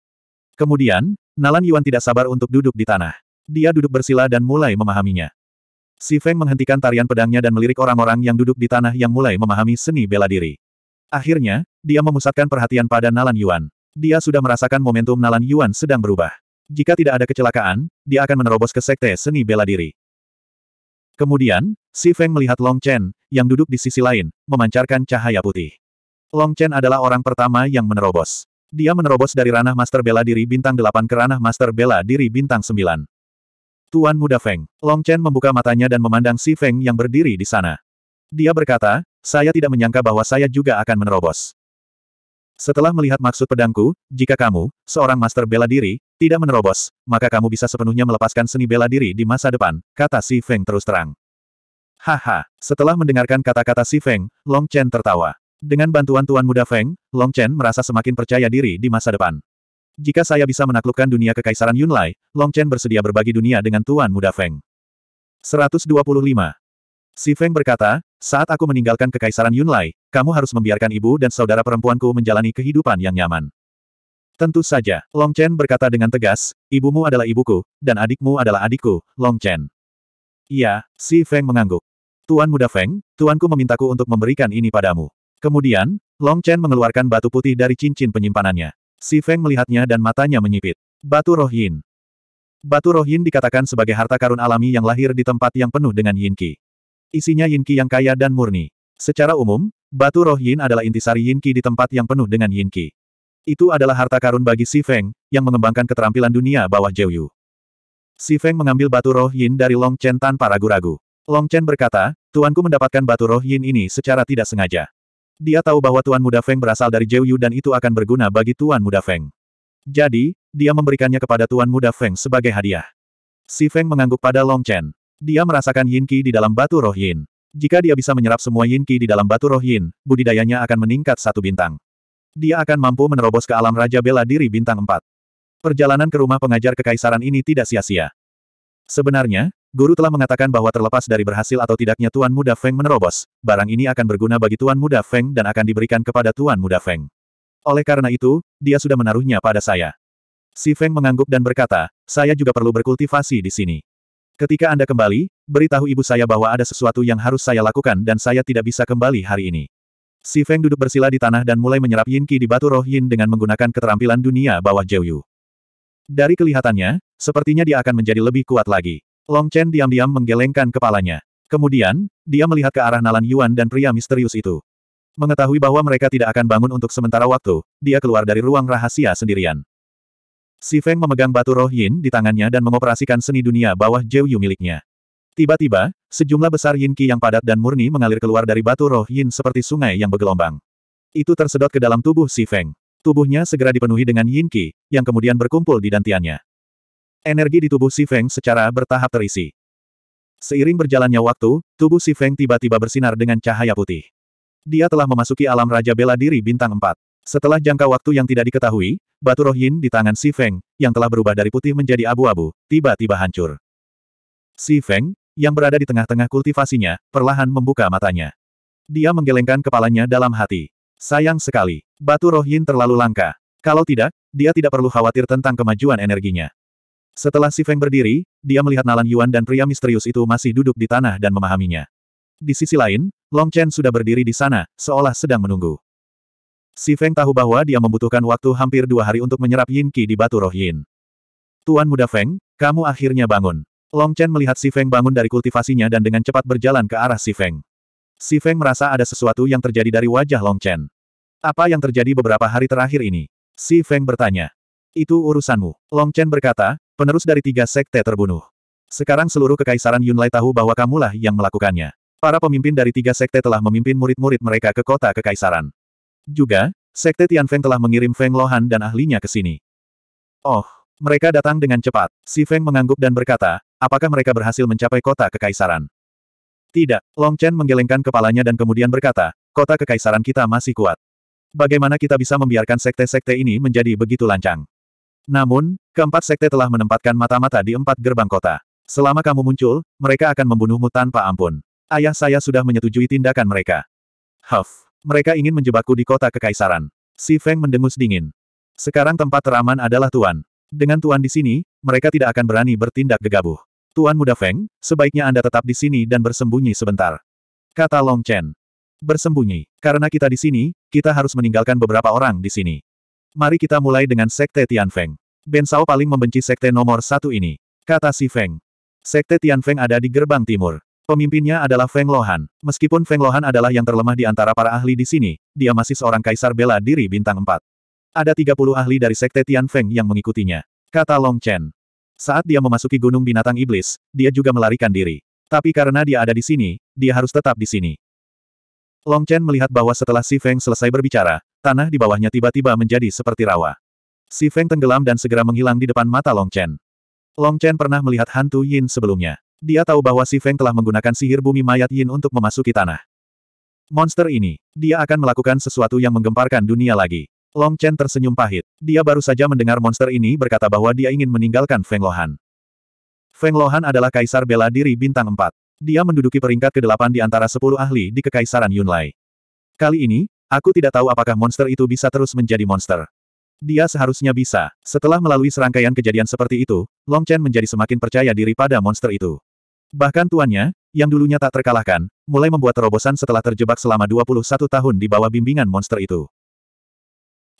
Kemudian, Nalan Yuan tidak sabar untuk duduk di tanah. Dia duduk bersila dan mulai memahaminya. Si Feng menghentikan tarian pedangnya dan melirik orang-orang yang duduk di tanah yang mulai memahami seni bela diri. Akhirnya, dia memusatkan perhatian pada Nalan Yuan. Dia sudah merasakan momentum Nalan Yuan sedang berubah. Jika tidak ada kecelakaan, dia akan menerobos ke sekte seni bela diri. Kemudian, Si Feng melihat Long Chen, yang duduk di sisi lain, memancarkan cahaya putih. Long Chen adalah orang pertama yang menerobos. Dia menerobos dari ranah Master Bela Diri Bintang 8 ke ranah Master Bela Diri Bintang 9. Tuan Muda Feng. Long Chen membuka matanya dan memandang si Feng yang berdiri di sana. Dia berkata, saya tidak menyangka bahwa saya juga akan menerobos. Setelah melihat maksud pedangku, jika kamu, seorang master bela diri, tidak menerobos, maka kamu bisa sepenuhnya melepaskan seni bela diri di masa depan, kata si Feng terus terang. Haha, setelah mendengarkan kata-kata si Feng, Long Chen tertawa. Dengan bantuan Tuan Muda Feng, Long Chen merasa semakin percaya diri di masa depan. Jika saya bisa menaklukkan dunia kekaisaran Yunlai, Long Chen bersedia berbagi dunia dengan Tuan Muda Feng. 125. Si Feng berkata, saat aku meninggalkan kekaisaran Yunlai, kamu harus membiarkan ibu dan saudara perempuanku menjalani kehidupan yang nyaman. Tentu saja, Long Chen berkata dengan tegas, ibumu adalah ibuku, dan adikmu adalah adikku, Long Chen. Iya, si Feng mengangguk. Tuan Muda Feng, tuanku memintaku untuk memberikan ini padamu. Kemudian, Long Chen mengeluarkan batu putih dari cincin penyimpanannya. Si Feng melihatnya dan matanya menyipit. Batu Roh Yin. Batu Roh Yin dikatakan sebagai harta karun alami yang lahir di tempat yang penuh dengan Yin Qi. Isinya Yin Qi yang kaya dan murni. Secara umum, batu Roh Yin adalah intisari Yin Qi di tempat yang penuh dengan Yin Qi. Itu adalah harta karun bagi Si Feng, yang mengembangkan keterampilan dunia bawah Yu. Si Feng mengambil batu Roh Yin dari Long Chen tanpa ragu-ragu. Long Chen berkata, tuanku mendapatkan batu Roh Yin ini secara tidak sengaja. Dia tahu bahwa Tuan Muda Feng berasal dari Zhou Yu dan itu akan berguna bagi Tuan Muda Feng. Jadi, dia memberikannya kepada Tuan Muda Feng sebagai hadiah. Si Feng mengangguk pada Long Chen. Dia merasakan Yin Qi di dalam batu roh Yin. Jika dia bisa menyerap semua Yin Qi di dalam batu roh Yin, budidayanya akan meningkat satu bintang. Dia akan mampu menerobos ke alam Raja Bela Diri bintang 4. Perjalanan ke rumah pengajar kekaisaran ini tidak sia-sia. Sebenarnya, Guru telah mengatakan bahwa terlepas dari berhasil atau tidaknya Tuan Muda Feng menerobos, barang ini akan berguna bagi Tuan Muda Feng dan akan diberikan kepada Tuan Muda Feng. Oleh karena itu, dia sudah menaruhnya pada saya. Si Feng mengangguk dan berkata, saya juga perlu berkultivasi di sini. Ketika Anda kembali, beritahu ibu saya bahwa ada sesuatu yang harus saya lakukan dan saya tidak bisa kembali hari ini. Si Feng duduk bersila di tanah dan mulai menyerap Yin Qi di batu roh Yin dengan menggunakan keterampilan dunia bawah Yu. Dari kelihatannya, sepertinya dia akan menjadi lebih kuat lagi. Long Chen diam-diam menggelengkan kepalanya. Kemudian, dia melihat ke arah Nalan Yuan dan pria misterius itu. Mengetahui bahwa mereka tidak akan bangun untuk sementara waktu, dia keluar dari ruang rahasia sendirian. Si Feng memegang batu roh yin di tangannya dan mengoperasikan seni dunia bawah Yu miliknya. Tiba-tiba, sejumlah besar yin qi yang padat dan murni mengalir keluar dari batu roh yin seperti sungai yang bergelombang. Itu tersedot ke dalam tubuh si Feng. Tubuhnya segera dipenuhi dengan yin qi, yang kemudian berkumpul di dantiannya. Energi di tubuh Si Feng secara bertahap terisi. Seiring berjalannya waktu, tubuh Si Feng tiba-tiba bersinar dengan cahaya putih. Dia telah memasuki alam Raja Bela Diri Bintang 4. Setelah jangka waktu yang tidak diketahui, batu roh yin di tangan Si Feng, yang telah berubah dari putih menjadi abu-abu, tiba-tiba hancur. Si Feng, yang berada di tengah-tengah kultivasinya, perlahan membuka matanya. Dia menggelengkan kepalanya dalam hati. Sayang sekali, batu roh yin terlalu langka. Kalau tidak, dia tidak perlu khawatir tentang kemajuan energinya. Setelah Si Feng berdiri, dia melihat Nalan Yuan dan pria misterius itu masih duduk di tanah dan memahaminya. Di sisi lain, Long Chen sudah berdiri di sana, seolah sedang menunggu. Si Feng tahu bahwa dia membutuhkan waktu hampir dua hari untuk menyerap Yin Qi di batu roh Yin. Tuan Muda Feng, kamu akhirnya bangun. Long Chen melihat Si Feng bangun dari kultivasinya dan dengan cepat berjalan ke arah Si Feng. Si Feng merasa ada sesuatu yang terjadi dari wajah Long Chen. Apa yang terjadi beberapa hari terakhir ini? Si Feng bertanya. Itu urusanmu. Long Chen berkata, penerus dari tiga sekte terbunuh. Sekarang seluruh kekaisaran Yunlai tahu bahwa kamulah yang melakukannya. Para pemimpin dari tiga sekte telah memimpin murid-murid mereka ke kota kekaisaran. Juga, sekte Tianfeng telah mengirim Feng Lohan dan ahlinya ke sini. Oh, mereka datang dengan cepat. Si Feng mengangguk dan berkata, apakah mereka berhasil mencapai kota kekaisaran? Tidak, Long Chen menggelengkan kepalanya dan kemudian berkata, kota kekaisaran kita masih kuat. Bagaimana kita bisa membiarkan sekte-sekte ini menjadi begitu lancang? Namun, keempat sekte telah menempatkan mata-mata di empat gerbang kota. Selama kamu muncul, mereka akan membunuhmu tanpa ampun. Ayah saya sudah menyetujui tindakan mereka. Huff, mereka ingin menjebakku di kota kekaisaran. Si Feng mendengus dingin. Sekarang tempat teraman adalah Tuan. Dengan Tuan di sini, mereka tidak akan berani bertindak gegabah. Tuan Muda Feng, sebaiknya Anda tetap di sini dan bersembunyi sebentar. Kata Long Chen. Bersembunyi. Karena kita di sini, kita harus meninggalkan beberapa orang di sini. Mari kita mulai dengan Sekte Tianfeng. Ben Sao paling membenci sekte nomor satu ini. Kata si Feng. Sekte Tianfeng ada di gerbang timur. Pemimpinnya adalah Feng Lohan. Meskipun Feng Lohan adalah yang terlemah di antara para ahli di sini, dia masih seorang kaisar bela diri bintang 4. Ada 30 ahli dari Sekte Tianfeng yang mengikutinya. Kata Long Chen. Saat dia memasuki Gunung Binatang Iblis, dia juga melarikan diri. Tapi karena dia ada di sini, dia harus tetap di sini. Long Chen melihat bahwa setelah Si Feng selesai berbicara, tanah di bawahnya tiba-tiba menjadi seperti rawa. Si Feng tenggelam dan segera menghilang di depan mata Long Chen. Long Chen pernah melihat hantu Yin sebelumnya. Dia tahu bahwa Si Feng telah menggunakan sihir bumi mayat Yin untuk memasuki tanah. Monster ini, dia akan melakukan sesuatu yang menggemparkan dunia lagi. Long Chen tersenyum pahit. Dia baru saja mendengar monster ini berkata bahwa dia ingin meninggalkan Feng Lohan. Feng Lohan adalah kaisar bela diri bintang 4. Dia menduduki peringkat ke-8 di antara 10 ahli di kekaisaran Yunlai. Kali ini, aku tidak tahu apakah monster itu bisa terus menjadi monster. Dia seharusnya bisa. Setelah melalui serangkaian kejadian seperti itu, Long Chen menjadi semakin percaya diri pada monster itu. Bahkan tuannya, yang dulunya tak terkalahkan, mulai membuat terobosan setelah terjebak selama 21 tahun di bawah bimbingan monster itu.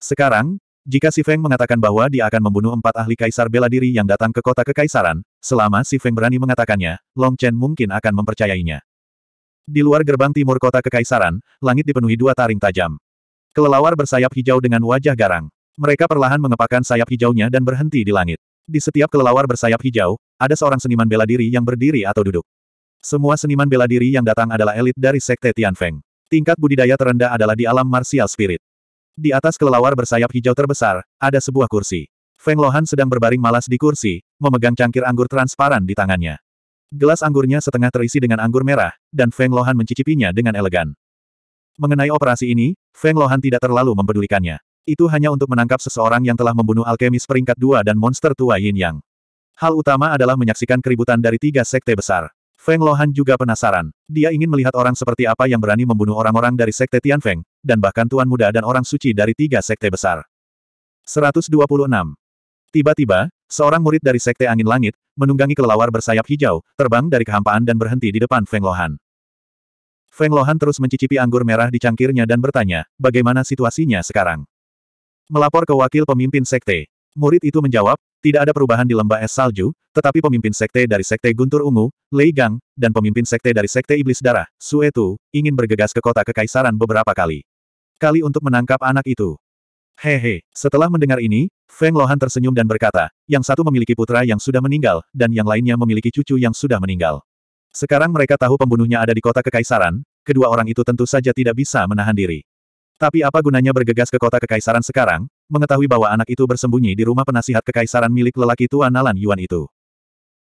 Sekarang, jika Si Feng mengatakan bahwa dia akan membunuh empat ahli kaisar bela diri yang datang ke kota kekaisaran, selama Si Feng berani mengatakannya, Long Chen mungkin akan mempercayainya. Di luar gerbang timur kota kekaisaran, langit dipenuhi dua taring tajam. Kelelawar bersayap hijau dengan wajah garang. Mereka perlahan mengepakkan sayap hijaunya dan berhenti di langit. Di setiap kelelawar bersayap hijau, ada seorang seniman bela diri yang berdiri atau duduk. Semua seniman bela diri yang datang adalah elit dari Sekte Tianfeng. Tingkat budidaya terendah adalah di alam martial spirit. Di atas kelelawar bersayap hijau terbesar, ada sebuah kursi. Feng Lohan sedang berbaring malas di kursi, memegang cangkir anggur transparan di tangannya. Gelas anggurnya setengah terisi dengan anggur merah, dan Feng Lohan mencicipinya dengan elegan. Mengenai operasi ini, Feng Lohan tidak terlalu mempedulikannya. Itu hanya untuk menangkap seseorang yang telah membunuh alkemis peringkat dua dan monster tua Yin Yang. Hal utama adalah menyaksikan keributan dari tiga sekte besar. Feng Lohan juga penasaran. Dia ingin melihat orang seperti apa yang berani membunuh orang-orang dari Sekte Tianfeng, dan bahkan Tuan Muda dan orang suci dari tiga sekte besar. 126. Tiba-tiba, seorang murid dari Sekte Angin Langit, menunggangi kelelawar bersayap hijau, terbang dari kehampaan dan berhenti di depan Feng Lohan. Feng Lohan terus mencicipi anggur merah di cangkirnya dan bertanya, bagaimana situasinya sekarang? Melapor ke wakil pemimpin Sekte. Murid itu menjawab, tidak ada perubahan di lembah es salju, tetapi pemimpin sekte dari Sekte Guntur Ungu, Lei Gang, dan pemimpin sekte dari Sekte Iblis Darah, Sue Tu, ingin bergegas ke kota kekaisaran beberapa kali. Kali untuk menangkap anak itu. Hehe, setelah mendengar ini, Feng Lohan tersenyum dan berkata, yang satu memiliki putra yang sudah meninggal, dan yang lainnya memiliki cucu yang sudah meninggal. Sekarang mereka tahu pembunuhnya ada di kota kekaisaran, kedua orang itu tentu saja tidak bisa menahan diri. Tapi apa gunanya bergegas ke kota kekaisaran sekarang, mengetahui bahwa anak itu bersembunyi di rumah penasihat kekaisaran milik lelaki tua Nalan Yuan itu?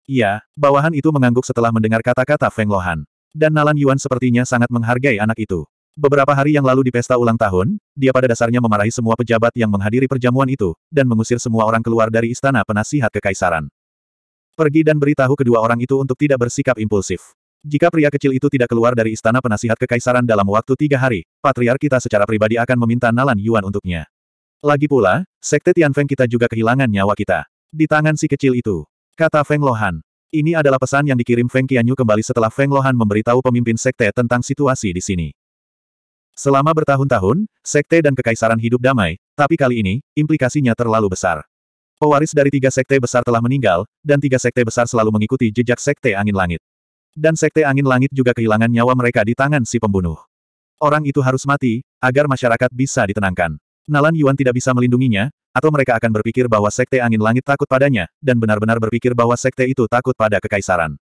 Iya, bawahan itu mengangguk setelah mendengar kata-kata Feng Lohan. Dan Nalan Yuan sepertinya sangat menghargai anak itu. Beberapa hari yang lalu di pesta ulang tahun, dia pada dasarnya memarahi semua pejabat yang menghadiri perjamuan itu, dan mengusir semua orang keluar dari istana penasihat kekaisaran. Pergi dan beritahu kedua orang itu untuk tidak bersikap impulsif. Jika pria kecil itu tidak keluar dari istana penasihat kekaisaran dalam waktu tiga hari, patriar kita secara pribadi akan meminta Nalan Yuan untuknya. Lagi pula, Sekte Tianfeng kita juga kehilangan nyawa kita. Di tangan si kecil itu. Kata Feng Lohan. Ini adalah pesan yang dikirim Feng Qianyu kembali setelah Feng Lohan memberitahu pemimpin sekte tentang situasi di sini. Selama bertahun-tahun, sekte dan kekaisaran hidup damai, tapi kali ini, implikasinya terlalu besar. Pewaris dari tiga sekte besar telah meninggal, dan tiga sekte besar selalu mengikuti jejak sekte angin langit. Dan Sekte Angin Langit juga kehilangan nyawa mereka di tangan si pembunuh. Orang itu harus mati, agar masyarakat bisa ditenangkan. Nalan Yuan tidak bisa melindunginya, atau mereka akan berpikir bahwa Sekte Angin Langit takut padanya, dan benar-benar berpikir bahwa Sekte itu takut pada kekaisaran.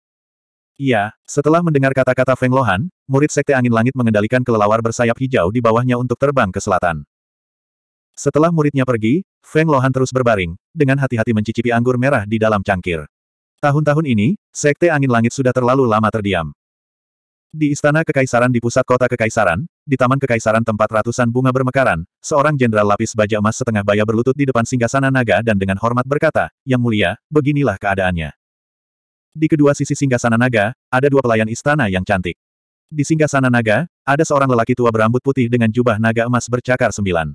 Iya, setelah mendengar kata-kata Feng Lohan, murid Sekte Angin Langit mengendalikan kelelawar bersayap hijau di bawahnya untuk terbang ke selatan. Setelah muridnya pergi, Feng Lohan terus berbaring, dengan hati-hati mencicipi anggur merah di dalam cangkir. Tahun-tahun ini, Sekte Angin Langit sudah terlalu lama terdiam. Di Istana Kekaisaran di pusat kota Kekaisaran, di Taman Kekaisaran tempat ratusan bunga bermekaran, seorang jenderal lapis baja emas setengah baya berlutut di depan singgasana naga dan dengan hormat berkata, Yang mulia, beginilah keadaannya. Di kedua sisi singgasana naga, ada dua pelayan istana yang cantik. Di singgasana naga, ada seorang lelaki tua berambut putih dengan jubah naga emas bercakar sembilan.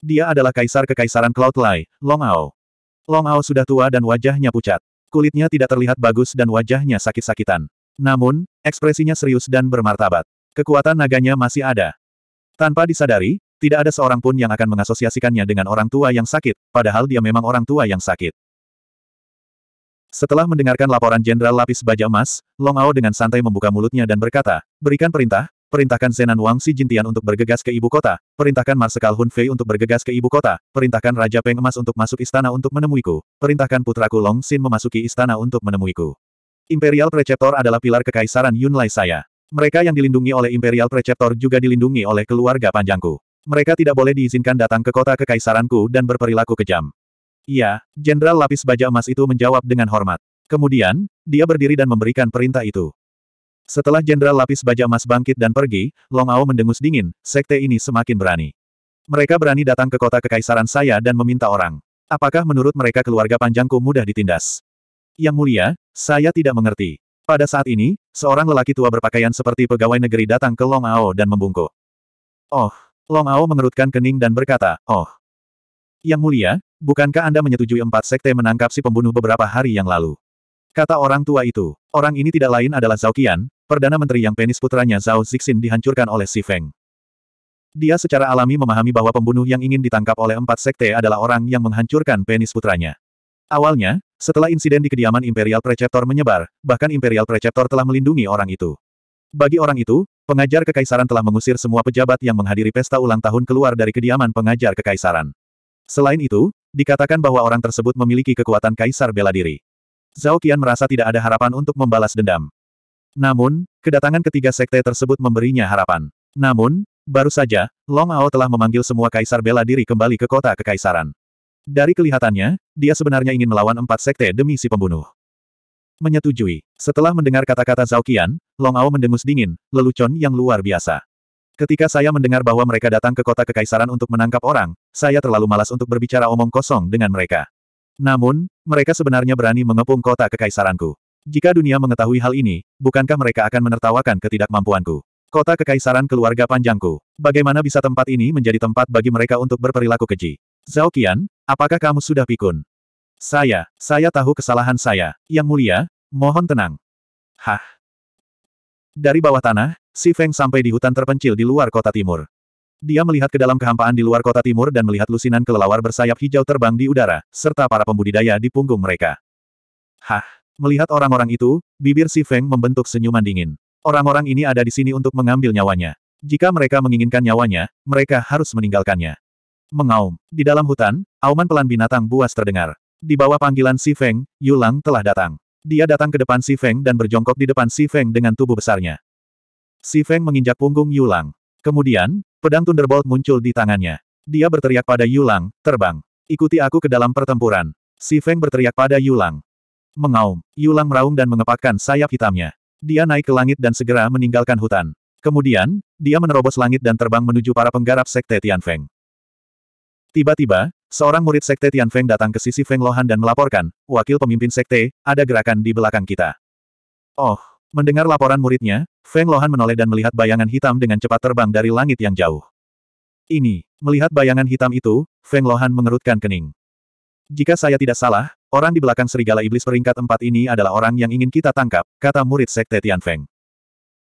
Dia adalah Kaisar Kekaisaran Cloud Lai, Long Ao. Long Ao sudah tua dan wajahnya pucat. Kulitnya tidak terlihat bagus dan wajahnya sakit-sakitan. Namun, ekspresinya serius dan bermartabat. Kekuatan naganya masih ada. Tanpa disadari, tidak ada seorang pun yang akan mengasosiasikannya dengan orang tua yang sakit, padahal dia memang orang tua yang sakit. Setelah mendengarkan laporan Jenderal Lapis Baja Emas, Long Ao dengan santai membuka mulutnya dan berkata, berikan perintah, perintahkan Zenan Wang Si Jintian untuk bergegas ke ibu kota, perintahkan Marsekal Hun Fei untuk bergegas ke ibu kota, perintahkan Raja Peng Emas untuk masuk istana untuk menemuiku, perintahkan putraku Long Xin memasuki istana untuk menemuiku. Imperial Preceptor adalah pilar kekaisaran Yunlai saya. Mereka yang dilindungi oleh Imperial Preceptor juga dilindungi oleh keluarga panjangku. Mereka tidak boleh diizinkan datang ke kota kekaisaranku dan berperilaku kejam. Iya, Jenderal Lapis Baja Emas itu menjawab dengan hormat. Kemudian, dia berdiri dan memberikan perintah itu. Setelah Jenderal Lapis Baja Emas bangkit dan pergi, Long Ao mendengus dingin, sekte ini semakin berani. Mereka berani datang ke kota kekaisaran saya dan meminta orang. Apakah menurut mereka keluarga panjangku mudah ditindas? Yang mulia, saya tidak mengerti. Pada saat ini, seorang lelaki tua berpakaian seperti pegawai negeri datang ke Long Ao dan membungkuk. Oh, Long Ao mengerutkan kening dan berkata, oh. Yang mulia, bukankah Anda menyetujui empat sekte menangkap si pembunuh beberapa hari yang lalu? Kata orang tua itu. Orang ini tidak lain adalah Zhao Qian, Perdana Menteri yang penis putranya Zhao Zixin dihancurkan oleh Si Feng. Dia secara alami memahami bahwa pembunuh yang ingin ditangkap oleh empat sekte adalah orang yang menghancurkan penis putranya. Awalnya, setelah insiden di kediaman Imperial Preceptor menyebar, bahkan Imperial Preceptor telah melindungi orang itu. Bagi orang itu, pengajar kekaisaran telah mengusir semua pejabat yang menghadiri pesta ulang tahun keluar dari kediaman pengajar kekaisaran. Selain itu, dikatakan bahwa orang tersebut memiliki kekuatan kaisar bela diri. Zhao Qian merasa tidak ada harapan untuk membalas dendam. Namun, kedatangan ketiga sekte tersebut memberinya harapan. Namun, baru saja, Long Ao telah memanggil semua kaisar bela diri kembali ke kota kekaisaran. Dari kelihatannya, dia sebenarnya ingin melawan empat sekte demi si pembunuh. Menyetujui. Setelah mendengar kata-kata Zhao Qian, Long Ao mendengus dingin, lelucon yang luar biasa. Ketika saya mendengar bahwa mereka datang ke kota kekaisaran untuk menangkap orang, saya terlalu malas untuk berbicara omong kosong dengan mereka. Namun, mereka sebenarnya berani mengepung kota kekaisaranku. Jika dunia mengetahui hal ini, bukankah mereka akan menertawakan ketidakmampuanku? Kota kekaisaran keluarga panjangku. Bagaimana bisa tempat ini menjadi tempat bagi mereka untuk berperilaku keji? Zhao Qian, apakah kamu sudah pikun? Saya, saya tahu kesalahan saya. Yang mulia, mohon tenang. Hah? Dari bawah tanah, Si Feng sampai di hutan terpencil di luar kota timur. Dia melihat ke dalam kehampaan di luar kota timur dan melihat lusinan kelelawar bersayap hijau terbang di udara, serta para pembudidaya di punggung mereka. Hah! Melihat orang-orang itu, bibir si Feng membentuk senyuman dingin. Orang-orang ini ada di sini untuk mengambil nyawanya. Jika mereka menginginkan nyawanya, mereka harus meninggalkannya. Mengaum. Di dalam hutan, auman pelan binatang buas terdengar. Di bawah panggilan si Feng, Yulang telah datang. Dia datang ke depan si Feng dan berjongkok di depan si Feng dengan tubuh besarnya. Si Feng menginjak punggung Yulang. Kemudian, Pedang Thunderbolt muncul di tangannya. Dia berteriak pada Yulang, terbang. Ikuti aku ke dalam pertempuran. Si Feng berteriak pada Yulang. Mengaum, Yulang meraung dan mengepakkan sayap hitamnya. Dia naik ke langit dan segera meninggalkan hutan. Kemudian, dia menerobos langit dan terbang menuju para penggarap Sekte Tianfeng. Tiba-tiba, seorang murid Sekte Tianfeng datang ke sisi Feng Lohan dan melaporkan, Wakil pemimpin Sekte, ada gerakan di belakang kita. Oh, Mendengar laporan muridnya, Feng Lohan menoleh dan melihat bayangan hitam dengan cepat terbang dari langit yang jauh. Ini, melihat bayangan hitam itu, Feng Lohan mengerutkan kening. Jika saya tidak salah, orang di belakang serigala iblis peringkat empat ini adalah orang yang ingin kita tangkap, kata murid Sekte Tian Feng.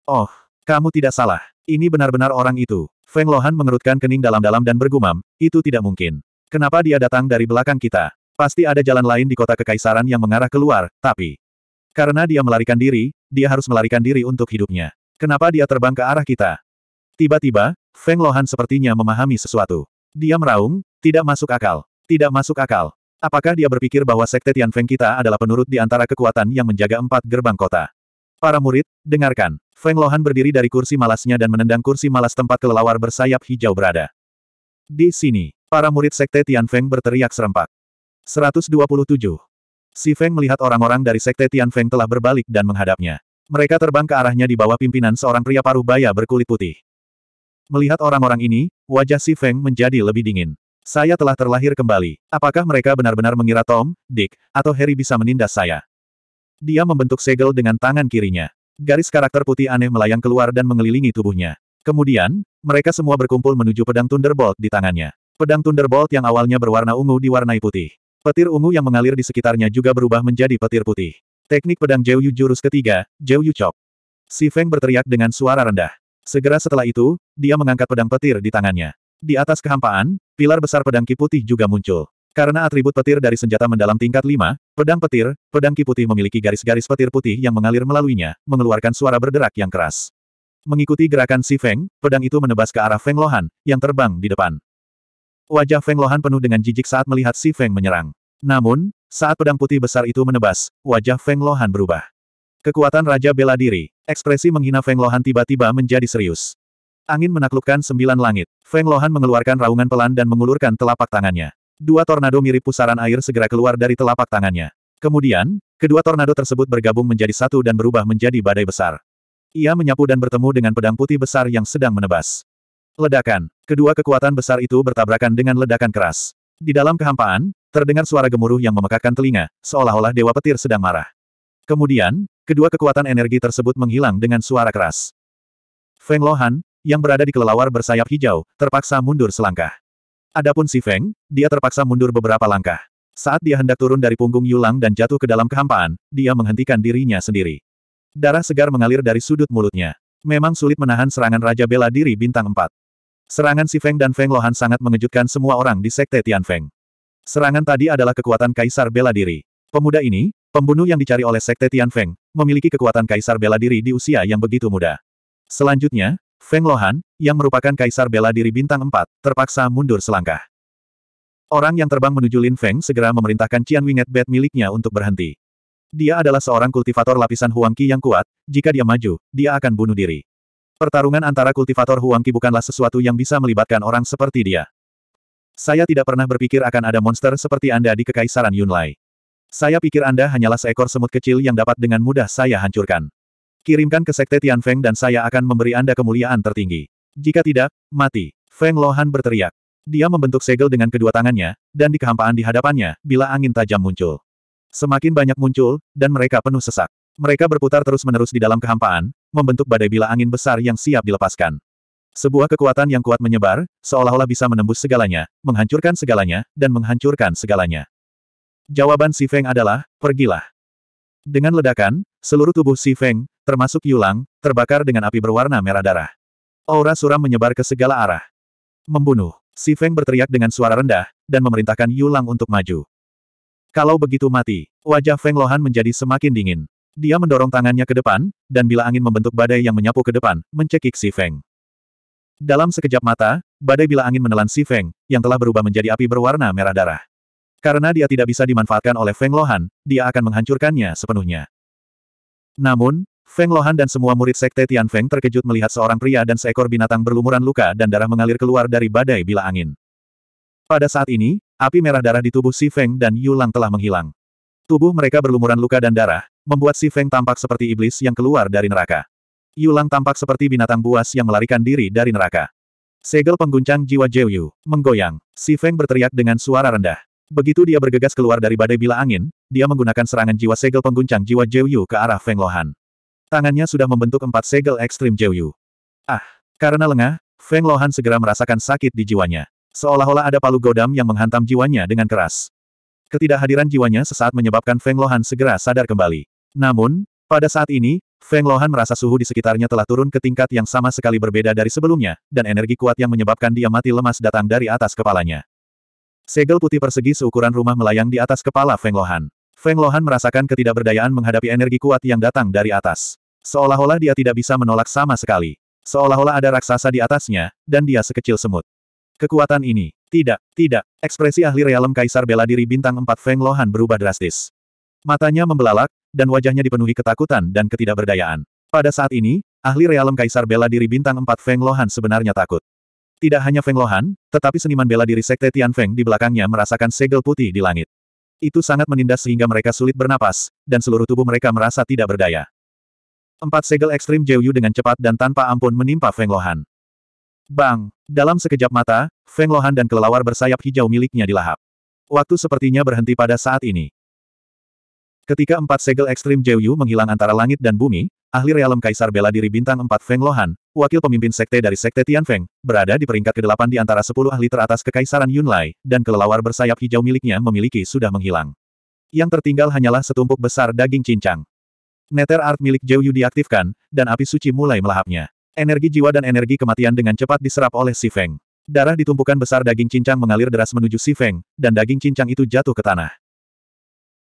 Oh, kamu tidak salah. Ini benar-benar orang itu. Feng Lohan mengerutkan kening dalam-dalam dan bergumam, itu tidak mungkin. Kenapa dia datang dari belakang kita? Pasti ada jalan lain di kota kekaisaran yang mengarah keluar, tapi... Karena dia melarikan diri, dia harus melarikan diri untuk hidupnya. Kenapa dia terbang ke arah kita? Tiba-tiba, Feng Lohan sepertinya memahami sesuatu. Dia meraung, tidak masuk akal. Tidak masuk akal. Apakah dia berpikir bahwa Sekte Tian Feng kita adalah penurut di antara kekuatan yang menjaga empat gerbang kota? Para murid, dengarkan. Feng Lohan berdiri dari kursi malasnya dan menendang kursi malas tempat kelelawar bersayap hijau berada. Di sini, para murid Sekte Tian Feng berteriak serempak. 127. Si Feng melihat orang-orang dari Sekte Tian Feng telah berbalik dan menghadapnya. Mereka terbang ke arahnya di bawah pimpinan seorang pria paruh baya berkulit putih. Melihat orang-orang ini, wajah Si Feng menjadi lebih dingin. Saya telah terlahir kembali. Apakah mereka benar-benar mengira Tom, Dick, atau Harry bisa menindas saya? Dia membentuk segel dengan tangan kirinya. Garis karakter putih aneh melayang keluar dan mengelilingi tubuhnya. Kemudian, mereka semua berkumpul menuju pedang Thunderbolt di tangannya. Pedang Thunderbolt yang awalnya berwarna ungu diwarnai putih. Petir ungu yang mengalir di sekitarnya juga berubah menjadi petir putih. Teknik pedang Yu jurus ketiga, Yu Chop. Si Feng berteriak dengan suara rendah. Segera setelah itu, dia mengangkat pedang petir di tangannya. Di atas kehampaan, pilar besar pedang ki putih juga muncul. Karena atribut petir dari senjata mendalam tingkat 5, pedang petir, pedang ki putih memiliki garis-garis petir putih yang mengalir melaluinya, mengeluarkan suara berderak yang keras. Mengikuti gerakan Si Feng, pedang itu menebas ke arah Feng Lohan, yang terbang di depan. Wajah Feng Lohan penuh dengan jijik saat melihat Si Feng menyerang. Namun, saat pedang putih besar itu menebas, wajah Feng Lohan berubah. Kekuatan Raja Bela Diri, ekspresi menghina Feng Lohan tiba-tiba menjadi serius. Angin menaklukkan sembilan langit. Feng Lohan mengeluarkan raungan pelan dan mengulurkan telapak tangannya. Dua tornado mirip pusaran air segera keluar dari telapak tangannya. Kemudian, kedua tornado tersebut bergabung menjadi satu dan berubah menjadi badai besar. Ia menyapu dan bertemu dengan pedang putih besar yang sedang menebas. Ledakan. Kedua kekuatan besar itu bertabrakan dengan ledakan keras. Di dalam kehampaan, terdengar suara gemuruh yang memekakkan telinga, seolah-olah Dewa Petir sedang marah. Kemudian, kedua kekuatan energi tersebut menghilang dengan suara keras. Feng Lohan, yang berada di kelelawar bersayap hijau, terpaksa mundur selangkah. Adapun si Feng, dia terpaksa mundur beberapa langkah. Saat dia hendak turun dari punggung Yulang dan jatuh ke dalam kehampaan, dia menghentikan dirinya sendiri. Darah segar mengalir dari sudut mulutnya. Memang sulit menahan serangan Raja Bela Diri Bintang 4. Serangan Si Feng dan Feng Lohan sangat mengejutkan semua orang di Sekte Tian Feng. Serangan tadi adalah kekuatan Kaisar Bela Diri. Pemuda ini, pembunuh yang dicari oleh Sekte Tian Feng, memiliki kekuatan Kaisar Bela Diri di usia yang begitu muda. Selanjutnya, Feng Lohan, yang merupakan Kaisar Bela Diri Bintang 4, terpaksa mundur selangkah. Orang yang terbang menuju Lin Feng segera memerintahkan Qian Winget Bed miliknya untuk berhenti. Dia adalah seorang kultivator lapisan Huang Qi yang kuat, jika dia maju, dia akan bunuh diri. Pertarungan antara kultivator Huang Qi bukanlah sesuatu yang bisa melibatkan orang seperti dia. Saya tidak pernah berpikir akan ada monster seperti Anda di Kekaisaran Yunlai. Saya pikir Anda hanyalah seekor semut kecil yang dapat dengan mudah saya hancurkan. Kirimkan ke Sekte Tian Feng dan saya akan memberi Anda kemuliaan tertinggi. Jika tidak, mati. Feng Lohan berteriak. Dia membentuk segel dengan kedua tangannya, dan di kehampaan di hadapannya, bila angin tajam muncul. Semakin banyak muncul, dan mereka penuh sesak. Mereka berputar terus-menerus di dalam kehampaan, membentuk badai bila angin besar yang siap dilepaskan. Sebuah kekuatan yang kuat menyebar, seolah-olah bisa menembus segalanya, menghancurkan segalanya, dan menghancurkan segalanya. Jawaban Si Feng adalah, pergilah. Dengan ledakan, seluruh tubuh Si Feng, termasuk Yulang, terbakar dengan api berwarna merah darah. Aura suram menyebar ke segala arah. Membunuh. Si Feng berteriak dengan suara rendah, dan memerintahkan Yulang untuk maju. Kalau begitu mati, wajah Feng Lohan menjadi semakin dingin. Dia mendorong tangannya ke depan, dan bila angin membentuk badai yang menyapu ke depan, mencekik Si Feng. Dalam sekejap mata, badai bila angin menelan Si Feng, yang telah berubah menjadi api berwarna merah darah. Karena dia tidak bisa dimanfaatkan oleh Feng Lohan, dia akan menghancurkannya sepenuhnya. Namun, Feng Lohan dan semua murid Sekte Tian Feng terkejut melihat seorang pria dan seekor binatang berlumuran luka dan darah mengalir keluar dari badai bila angin. Pada saat ini, api merah darah di tubuh Si Feng dan Yu Lang telah menghilang. Tubuh mereka berlumuran luka dan darah, membuat Si Feng tampak seperti iblis yang keluar dari neraka. Yu Lang tampak seperti binatang buas yang melarikan diri dari neraka. Segel pengguncang jiwa Yu menggoyang. Si Feng berteriak dengan suara rendah. Begitu dia bergegas keluar dari badai bila angin, dia menggunakan serangan jiwa segel pengguncang jiwa Yu ke arah Feng Lohan. Tangannya sudah membentuk empat segel ekstrim Yu. Ah! Karena lengah, Feng Lohan segera merasakan sakit di jiwanya. Seolah-olah ada palu godam yang menghantam jiwanya dengan keras. Ketidakhadiran jiwanya sesaat menyebabkan Feng Lohan segera sadar kembali. Namun, pada saat ini, Feng Lohan merasa suhu di sekitarnya telah turun ke tingkat yang sama sekali berbeda dari sebelumnya, dan energi kuat yang menyebabkan dia mati lemas datang dari atas kepalanya. Segel putih persegi seukuran rumah melayang di atas kepala Feng Lohan. Feng Lohan merasakan ketidakberdayaan menghadapi energi kuat yang datang dari atas. Seolah-olah dia tidak bisa menolak sama sekali. Seolah-olah ada raksasa di atasnya, dan dia sekecil semut. Kekuatan ini. Tidak, tidak. Ekspresi ahli realem Kaisar Bela Diri Bintang 4 Feng Lohan berubah drastis. Matanya membelalak, dan wajahnya dipenuhi ketakutan dan ketidakberdayaan. Pada saat ini, ahli realem Kaisar Bela Diri Bintang 4 Feng Lohan sebenarnya takut. Tidak hanya Feng Lohan, tetapi seniman bela diri Sekte Tian Feng di belakangnya merasakan segel putih di langit. Itu sangat menindas sehingga mereka sulit bernapas, dan seluruh tubuh mereka merasa tidak berdaya. Empat segel ekstrim Yu dengan cepat dan tanpa ampun menimpa Feng Lohan. Bang! Dalam sekejap mata, Feng Lohan dan kelelawar bersayap hijau miliknya dilahap. Waktu sepertinya berhenti pada saat ini. Ketika empat segel ekstrim Yu menghilang antara langit dan bumi, ahli realem Kaisar Bela Diri Bintang 4 Feng Lohan, wakil pemimpin sekte dari Sekte Tian Feng, berada di peringkat ke-8 di antara 10 ahli teratas Kekaisaran Yunlai, dan kelelawar bersayap hijau miliknya memiliki sudah menghilang. Yang tertinggal hanyalah setumpuk besar daging cincang. Neter Art milik Yu diaktifkan, dan api suci mulai melahapnya. Energi jiwa dan energi kematian dengan cepat diserap oleh Si Feng. Darah di tumpukan besar daging cincang mengalir deras menuju Si Feng, dan daging cincang itu jatuh ke tanah.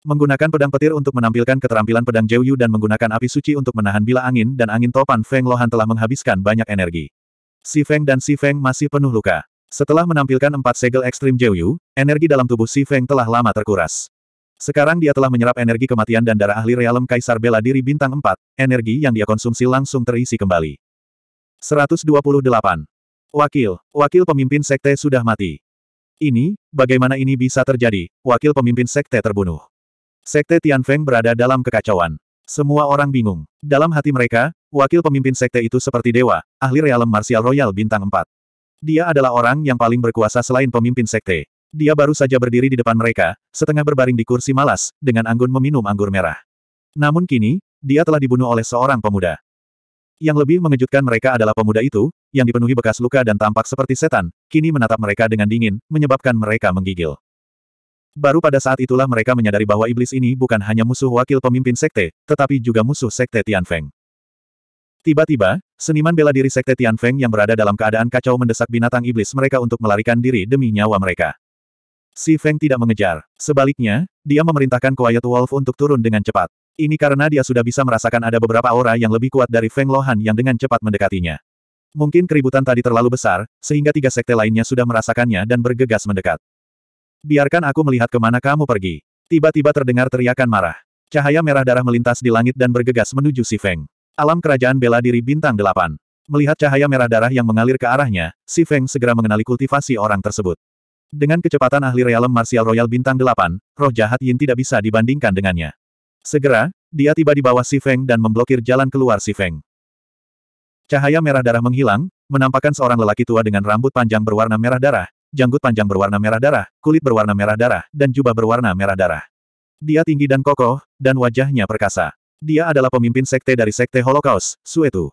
Menggunakan pedang petir untuk menampilkan keterampilan pedang Yu dan menggunakan api suci untuk menahan bila angin dan angin topan Feng Lohan telah menghabiskan banyak energi. Si Feng dan Si Feng masih penuh luka. Setelah menampilkan empat segel ekstrim Yu, energi dalam tubuh Si Feng telah lama terkuras. Sekarang dia telah menyerap energi kematian dan darah ahli realem Kaisar Bela Diri Bintang 4, energi yang dia konsumsi langsung terisi kembali. 128. Wakil, wakil pemimpin sekte sudah mati. Ini, bagaimana ini bisa terjadi, wakil pemimpin sekte terbunuh. Sekte Tianfeng berada dalam kekacauan. Semua orang bingung. Dalam hati mereka, wakil pemimpin sekte itu seperti dewa, ahli realem martial royal bintang 4. Dia adalah orang yang paling berkuasa selain pemimpin sekte. Dia baru saja berdiri di depan mereka, setengah berbaring di kursi malas, dengan anggun meminum anggur merah. Namun kini, dia telah dibunuh oleh seorang pemuda. Yang lebih mengejutkan mereka adalah pemuda itu, yang dipenuhi bekas luka dan tampak seperti setan, kini menatap mereka dengan dingin, menyebabkan mereka menggigil. Baru pada saat itulah mereka menyadari bahwa iblis ini bukan hanya musuh wakil pemimpin sekte, tetapi juga musuh sekte Tianfeng. Tiba-tiba, seniman bela diri sekte Tianfeng yang berada dalam keadaan kacau mendesak binatang iblis mereka untuk melarikan diri demi nyawa mereka. Si Feng tidak mengejar. Sebaliknya, dia memerintahkan Quiet Wolf untuk turun dengan cepat. Ini karena dia sudah bisa merasakan ada beberapa aura yang lebih kuat dari Feng Lohan yang dengan cepat mendekatinya. Mungkin keributan tadi terlalu besar, sehingga tiga sekte lainnya sudah merasakannya dan bergegas mendekat. Biarkan aku melihat ke mana kamu pergi. Tiba-tiba terdengar teriakan marah. Cahaya merah darah melintas di langit dan bergegas menuju Si Feng. Alam kerajaan bela diri bintang delapan. Melihat cahaya merah darah yang mengalir ke arahnya, Si Feng segera mengenali kultivasi orang tersebut. Dengan kecepatan ahli realem martial royal bintang delapan, roh jahat Yin tidak bisa dibandingkan dengannya. Segera, dia tiba di bawah Si Feng dan memblokir jalan keluar Si Feng. Cahaya merah darah menghilang, menampakkan seorang lelaki tua dengan rambut panjang berwarna merah darah, janggut panjang berwarna merah darah, kulit berwarna merah darah, dan jubah berwarna merah darah. Dia tinggi dan kokoh, dan wajahnya perkasa. Dia adalah pemimpin sekte dari sekte Holocaust, Suetu.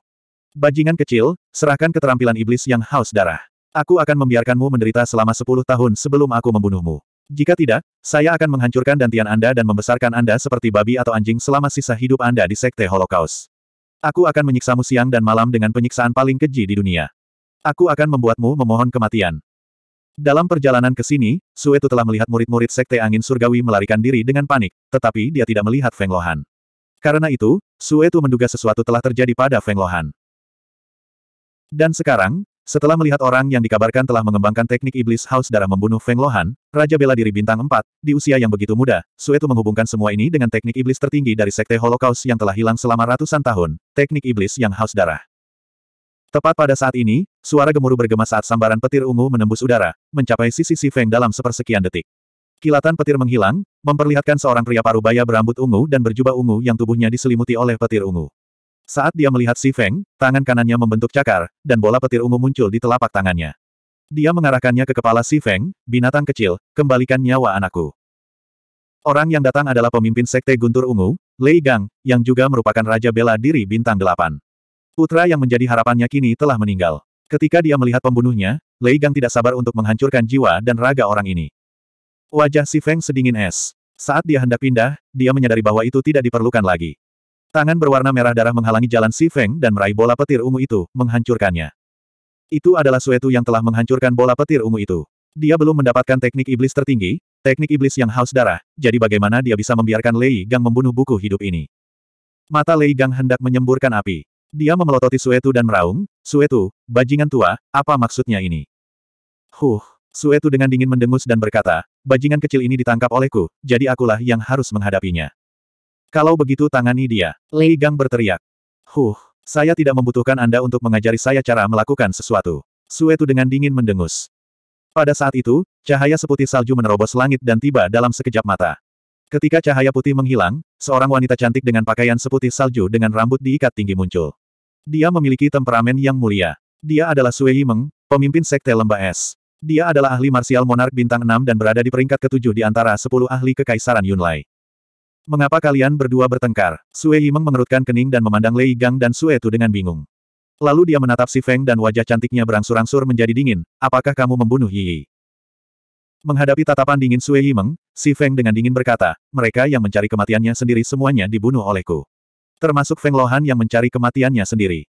Bajingan kecil, serahkan keterampilan iblis yang haus darah. Aku akan membiarkanmu menderita selama sepuluh tahun sebelum aku membunuhmu. Jika tidak, saya akan menghancurkan dantian Anda dan membesarkan Anda seperti babi atau anjing selama sisa hidup Anda di sekte Holocaust. Aku akan menyiksamu siang dan malam dengan penyiksaan paling keji di dunia. Aku akan membuatmu memohon kematian. Dalam perjalanan ke sini, Suetu telah melihat murid-murid Sekte Angin Surgawi melarikan diri dengan panik, tetapi dia tidak melihat Feng Lohan. Karena itu, Suetu menduga sesuatu telah terjadi pada Feng Lohan. Dan sekarang, setelah melihat orang yang dikabarkan telah mengembangkan teknik iblis haus darah membunuh Feng Lohan, Raja Bela Diri Bintang 4, di usia yang begitu muda, Suetu menghubungkan semua ini dengan teknik iblis tertinggi dari Sekte Holocaust yang telah hilang selama ratusan tahun, teknik iblis yang haus darah. Tepat pada saat ini, suara gemuruh bergema saat sambaran petir ungu menembus udara, mencapai sisi Si Feng dalam sepersekian detik. Kilatan petir menghilang, memperlihatkan seorang pria parubaya berambut ungu dan berjubah ungu yang tubuhnya diselimuti oleh petir ungu. Saat dia melihat Si Feng, tangan kanannya membentuk cakar, dan bola petir ungu muncul di telapak tangannya. Dia mengarahkannya ke kepala Si Feng, binatang kecil, kembalikan nyawa anakku. Orang yang datang adalah pemimpin Sekte Guntur Ungu, Lei Gang, yang juga merupakan Raja Bela Diri Bintang Delapan. Putra yang menjadi harapannya kini telah meninggal. Ketika dia melihat pembunuhnya, Lei Gang tidak sabar untuk menghancurkan jiwa dan raga orang ini. Wajah Si Feng sedingin es. Saat dia hendak pindah, dia menyadari bahwa itu tidak diperlukan lagi. Tangan berwarna merah darah menghalangi jalan Si Feng dan meraih bola petir ungu itu, menghancurkannya. Itu adalah Suetu yang telah menghancurkan bola petir ungu itu. Dia belum mendapatkan teknik iblis tertinggi, teknik iblis yang haus darah, jadi bagaimana dia bisa membiarkan Lei Gang membunuh buku hidup ini? Mata Lei Gang hendak menyemburkan api. Dia memelototi Suetu dan meraung, Suetu, bajingan tua, apa maksudnya ini? Huh, Suetu dengan dingin mendengus dan berkata, bajingan kecil ini ditangkap olehku, jadi akulah yang harus menghadapinya. Kalau begitu tangani dia. Lei Gang berteriak. Huh, saya tidak membutuhkan Anda untuk mengajari saya cara melakukan sesuatu. Suetu dengan dingin mendengus. Pada saat itu, cahaya seputih salju menerobos langit dan tiba dalam sekejap mata. Ketika cahaya putih menghilang, seorang wanita cantik dengan pakaian seputih salju dengan rambut diikat tinggi muncul. Dia memiliki temperamen yang mulia. Dia adalah Sue Yimeng, pemimpin sekte lembah es. Dia adalah ahli marsial monark bintang 6 dan berada di peringkat ketujuh di antara 10 ahli kekaisaran Yunlai. Mengapa kalian berdua bertengkar? Sue Yimeng mengerutkan kening dan memandang Lei Gang dan Sue Tu dengan bingung. Lalu dia menatap si Feng dan wajah cantiknya berangsur-angsur menjadi dingin. Apakah kamu membunuh Yi? Menghadapi tatapan dingin Sue Yimeng, si Feng dengan dingin berkata, mereka yang mencari kematiannya sendiri semuanya dibunuh olehku. Termasuk Feng Lohan yang mencari kematiannya sendiri.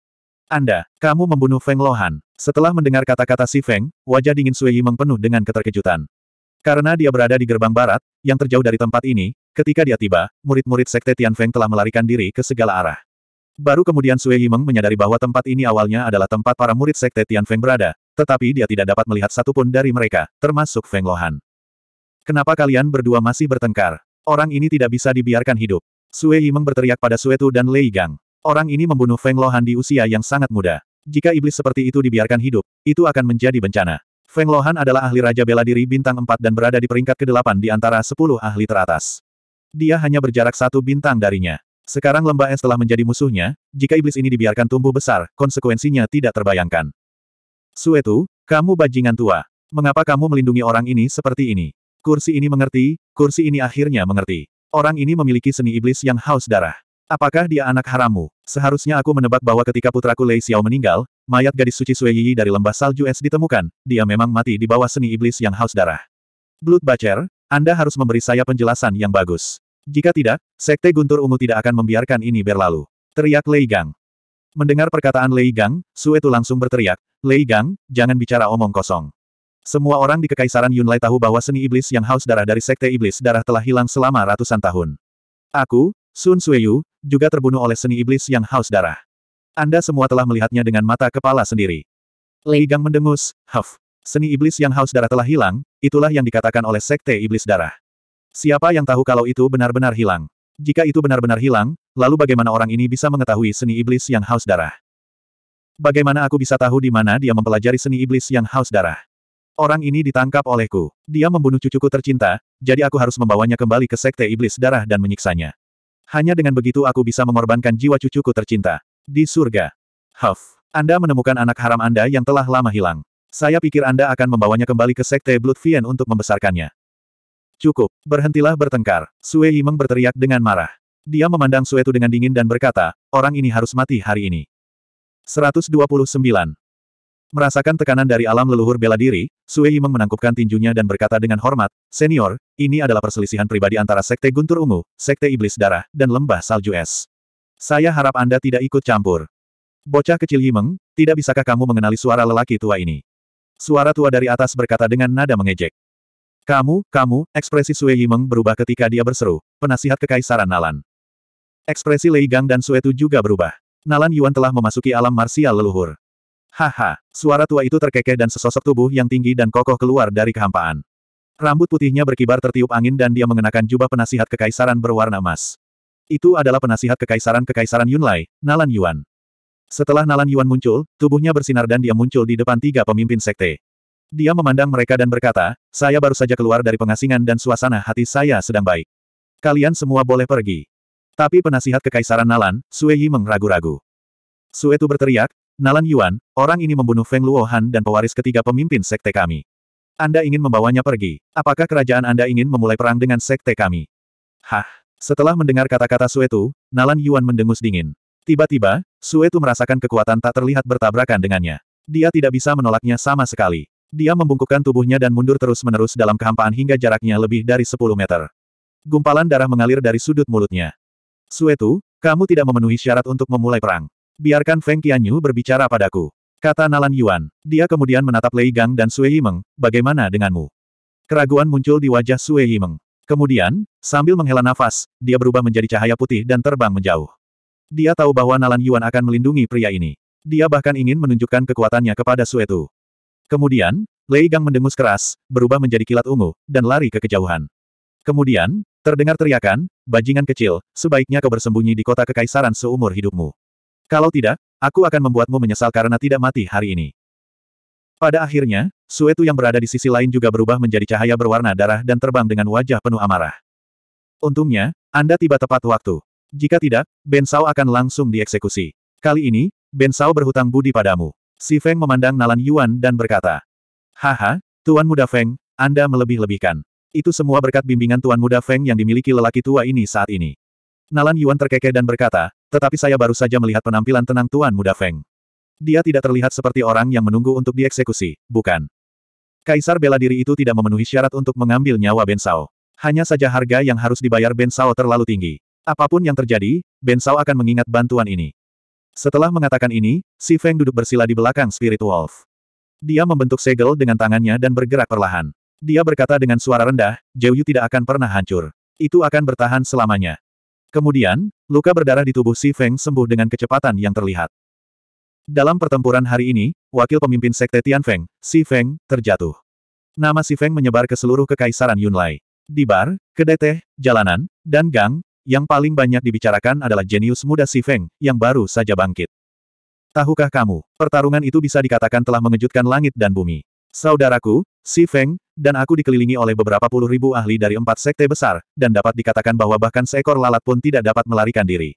Anda, kamu membunuh Feng Lohan. Setelah mendengar kata-kata si Feng, wajah dingin Sue Yimeng penuh dengan keterkejutan. Karena dia berada di gerbang barat, yang terjauh dari tempat ini, ketika dia tiba, murid-murid Sekte Tianfeng telah melarikan diri ke segala arah. Baru kemudian Sue Yimeng menyadari bahwa tempat ini awalnya adalah tempat para murid Sekte Tianfeng berada, tetapi dia tidak dapat melihat satupun dari mereka, termasuk Feng Lohan. Kenapa kalian berdua masih bertengkar? Orang ini tidak bisa dibiarkan hidup. Sue Yimeng berteriak pada Sue Tu dan Lei Gang. Orang ini membunuh Feng Lohan di usia yang sangat muda. Jika iblis seperti itu dibiarkan hidup, itu akan menjadi bencana. Feng Lohan adalah ahli Raja Bela Diri bintang 4 dan berada di peringkat ke-8 di antara 10 ahli teratas. Dia hanya berjarak satu bintang darinya. Sekarang lembah es telah menjadi musuhnya, jika iblis ini dibiarkan tumbuh besar, konsekuensinya tidak terbayangkan. Suetu, kamu bajingan tua. Mengapa kamu melindungi orang ini seperti ini? Kursi ini mengerti, kursi ini akhirnya mengerti. Orang ini memiliki seni iblis yang haus darah. Apakah dia anak harammu? Seharusnya aku menebak bahwa ketika putraku Lei Xiao meninggal, mayat gadis suci Sui Yi dari lembah salju es ditemukan, dia memang mati di bawah seni iblis yang haus darah. Blood Bacher, Anda harus memberi saya penjelasan yang bagus. Jika tidak, Sekte Guntur Ungu tidak akan membiarkan ini berlalu. Teriak Lei Gang. Mendengar perkataan Lei Gang, Suetu langsung berteriak, Lei Gang, jangan bicara omong kosong. Semua orang di Kekaisaran Yunlai tahu bahwa seni iblis yang haus darah dari Sekte Iblis Darah telah hilang selama ratusan tahun. Aku, Sun Sueyu, juga terbunuh oleh seni iblis yang haus darah. Anda semua telah melihatnya dengan mata kepala sendiri. Lei Gang mendengus, Huff. Seni iblis yang haus darah telah hilang, itulah yang dikatakan oleh Sekte Iblis Darah. Siapa yang tahu kalau itu benar-benar hilang? Jika itu benar-benar hilang, lalu bagaimana orang ini bisa mengetahui seni iblis yang haus darah? Bagaimana aku bisa tahu di mana dia mempelajari seni iblis yang haus darah? Orang ini ditangkap olehku. Dia membunuh cucuku tercinta, jadi aku harus membawanya kembali ke Sekte Iblis Darah dan menyiksanya. Hanya dengan begitu aku bisa mengorbankan jiwa cucuku tercinta. Di surga. Huff. Anda menemukan anak haram Anda yang telah lama hilang. Saya pikir Anda akan membawanya kembali ke Sekte Blood Fiend untuk membesarkannya. Cukup. Berhentilah bertengkar. Sue Yimeng berteriak dengan marah. Dia memandang Sue Tu dengan dingin dan berkata, orang ini harus mati hari ini. 129. Merasakan tekanan dari alam leluhur bela diri, Sue Yimeng menangkupkan tinjunya dan berkata dengan hormat, Senior, ini adalah perselisihan pribadi antara Sekte Guntur Ungu, Sekte Iblis Darah, dan Lembah Salju Es. Saya harap Anda tidak ikut campur. Bocah kecil Yimeng, tidak bisakah kamu mengenali suara lelaki tua ini? Suara tua dari atas berkata dengan nada mengejek. Kamu, kamu, ekspresi Sue Yimeng berubah ketika dia berseru, penasihat kekaisaran Nalan. Ekspresi Lei Gang dan Sue Tu juga berubah. Nalan Yuan telah memasuki alam marsial leluhur. Haha, suara tua itu terkekeh dan sesosok tubuh yang tinggi dan kokoh keluar dari kehampaan. Rambut putihnya berkibar tertiup angin dan dia mengenakan jubah penasihat kekaisaran berwarna emas. Itu adalah penasihat kekaisaran kekaisaran Yunlai, Nalan Yuan. Setelah Nalan Yuan muncul, tubuhnya bersinar dan dia muncul di depan tiga pemimpin sekte. Dia memandang mereka dan berkata, saya baru saja keluar dari pengasingan dan suasana hati saya sedang baik. Kalian semua boleh pergi. Tapi penasihat kekaisaran Nalan, Sue Yi ragu-ragu. Sue Tu berteriak, Nalan Yuan, orang ini membunuh Feng Luohan dan pewaris ketiga pemimpin sekte kami. Anda ingin membawanya pergi. Apakah kerajaan Anda ingin memulai perang dengan sekte kami? Hah. Setelah mendengar kata-kata Suetu, Nalan Yuan mendengus dingin. Tiba-tiba, Suetu merasakan kekuatan tak terlihat bertabrakan dengannya. Dia tidak bisa menolaknya sama sekali. Dia membungkukkan tubuhnya dan mundur terus-menerus dalam kehampaan hingga jaraknya lebih dari 10 meter. Gumpalan darah mengalir dari sudut mulutnya. Suetu, kamu tidak memenuhi syarat untuk memulai perang. Biarkan Feng Qianyu berbicara padaku. Kata Nalan Yuan. Dia kemudian menatap Lei Gang dan Sue Yimeng, bagaimana denganmu? Keraguan muncul di wajah Sue Yimeng. Kemudian, sambil menghela nafas, dia berubah menjadi cahaya putih dan terbang menjauh. Dia tahu bahwa Nalan Yuan akan melindungi pria ini. Dia bahkan ingin menunjukkan kekuatannya kepada Sue Tu. Kemudian, Lei Gang mendengus keras, berubah menjadi kilat ungu, dan lari ke kejauhan. Kemudian, terdengar teriakan, bajingan kecil, sebaiknya kau bersembunyi di kota kekaisaran seumur hidupmu. Kalau tidak, aku akan membuatmu menyesal karena tidak mati hari ini. Pada akhirnya, Suetu yang berada di sisi lain juga berubah menjadi cahaya berwarna darah dan terbang dengan wajah penuh amarah. Untungnya, Anda tiba tepat waktu. Jika tidak, Ben Sao akan langsung dieksekusi. Kali ini, Ben Sao berhutang budi padamu. Si Feng memandang Nalan Yuan dan berkata, Haha, Tuan Muda Feng, Anda melebih-lebihkan. Itu semua berkat bimbingan Tuan Muda Feng yang dimiliki lelaki tua ini saat ini. Nalan Yuan terkekeh dan berkata, tetapi saya baru saja melihat penampilan tenang Tuan Muda Feng. Dia tidak terlihat seperti orang yang menunggu untuk dieksekusi, bukan? Kaisar bela diri itu tidak memenuhi syarat untuk mengambil nyawa Ben Sao. Hanya saja harga yang harus dibayar Ben Sao terlalu tinggi. Apa pun yang terjadi, Ben Sao akan mengingat bantuan ini. Setelah mengatakan ini, Si Feng duduk bersila di belakang Spirit Wolf. Dia membentuk segel dengan tangannya dan bergerak perlahan. Dia berkata dengan suara rendah, Yu tidak akan pernah hancur. Itu akan bertahan selamanya. Kemudian, luka berdarah di tubuh Si Feng sembuh dengan kecepatan yang terlihat. Dalam pertempuran hari ini, wakil pemimpin sekte Tian Feng, Si Feng, terjatuh. Nama Si Feng menyebar ke seluruh kekaisaran Yunlai. Di bar, kedai teh, jalanan, dan gang, yang paling banyak dibicarakan adalah jenius muda Si Feng, yang baru saja bangkit. Tahukah kamu, pertarungan itu bisa dikatakan telah mengejutkan langit dan bumi. Saudaraku, Si Feng, dan aku dikelilingi oleh beberapa puluh ribu ahli dari empat sekte besar, dan dapat dikatakan bahwa bahkan seekor lalat pun tidak dapat melarikan diri.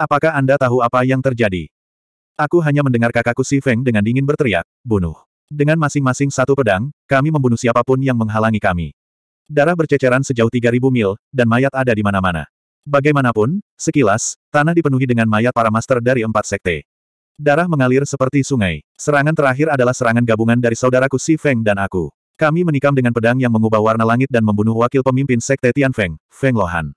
Apakah Anda tahu apa yang terjadi? Aku hanya mendengar kakakku Si Feng dengan dingin berteriak, bunuh. Dengan masing-masing satu pedang, kami membunuh siapa pun yang menghalangi kami. Darah berceceran sejauh 3000 mil, dan mayat ada di mana-mana. Bagaimanapun, sekilas, tanah dipenuhi dengan mayat para master dari empat sekte. Darah mengalir seperti sungai. Serangan terakhir adalah serangan gabungan dari saudaraku Si Feng dan aku. Kami menikam dengan pedang yang mengubah warna langit dan membunuh wakil pemimpin Sekte Tian Feng, Feng Lohan.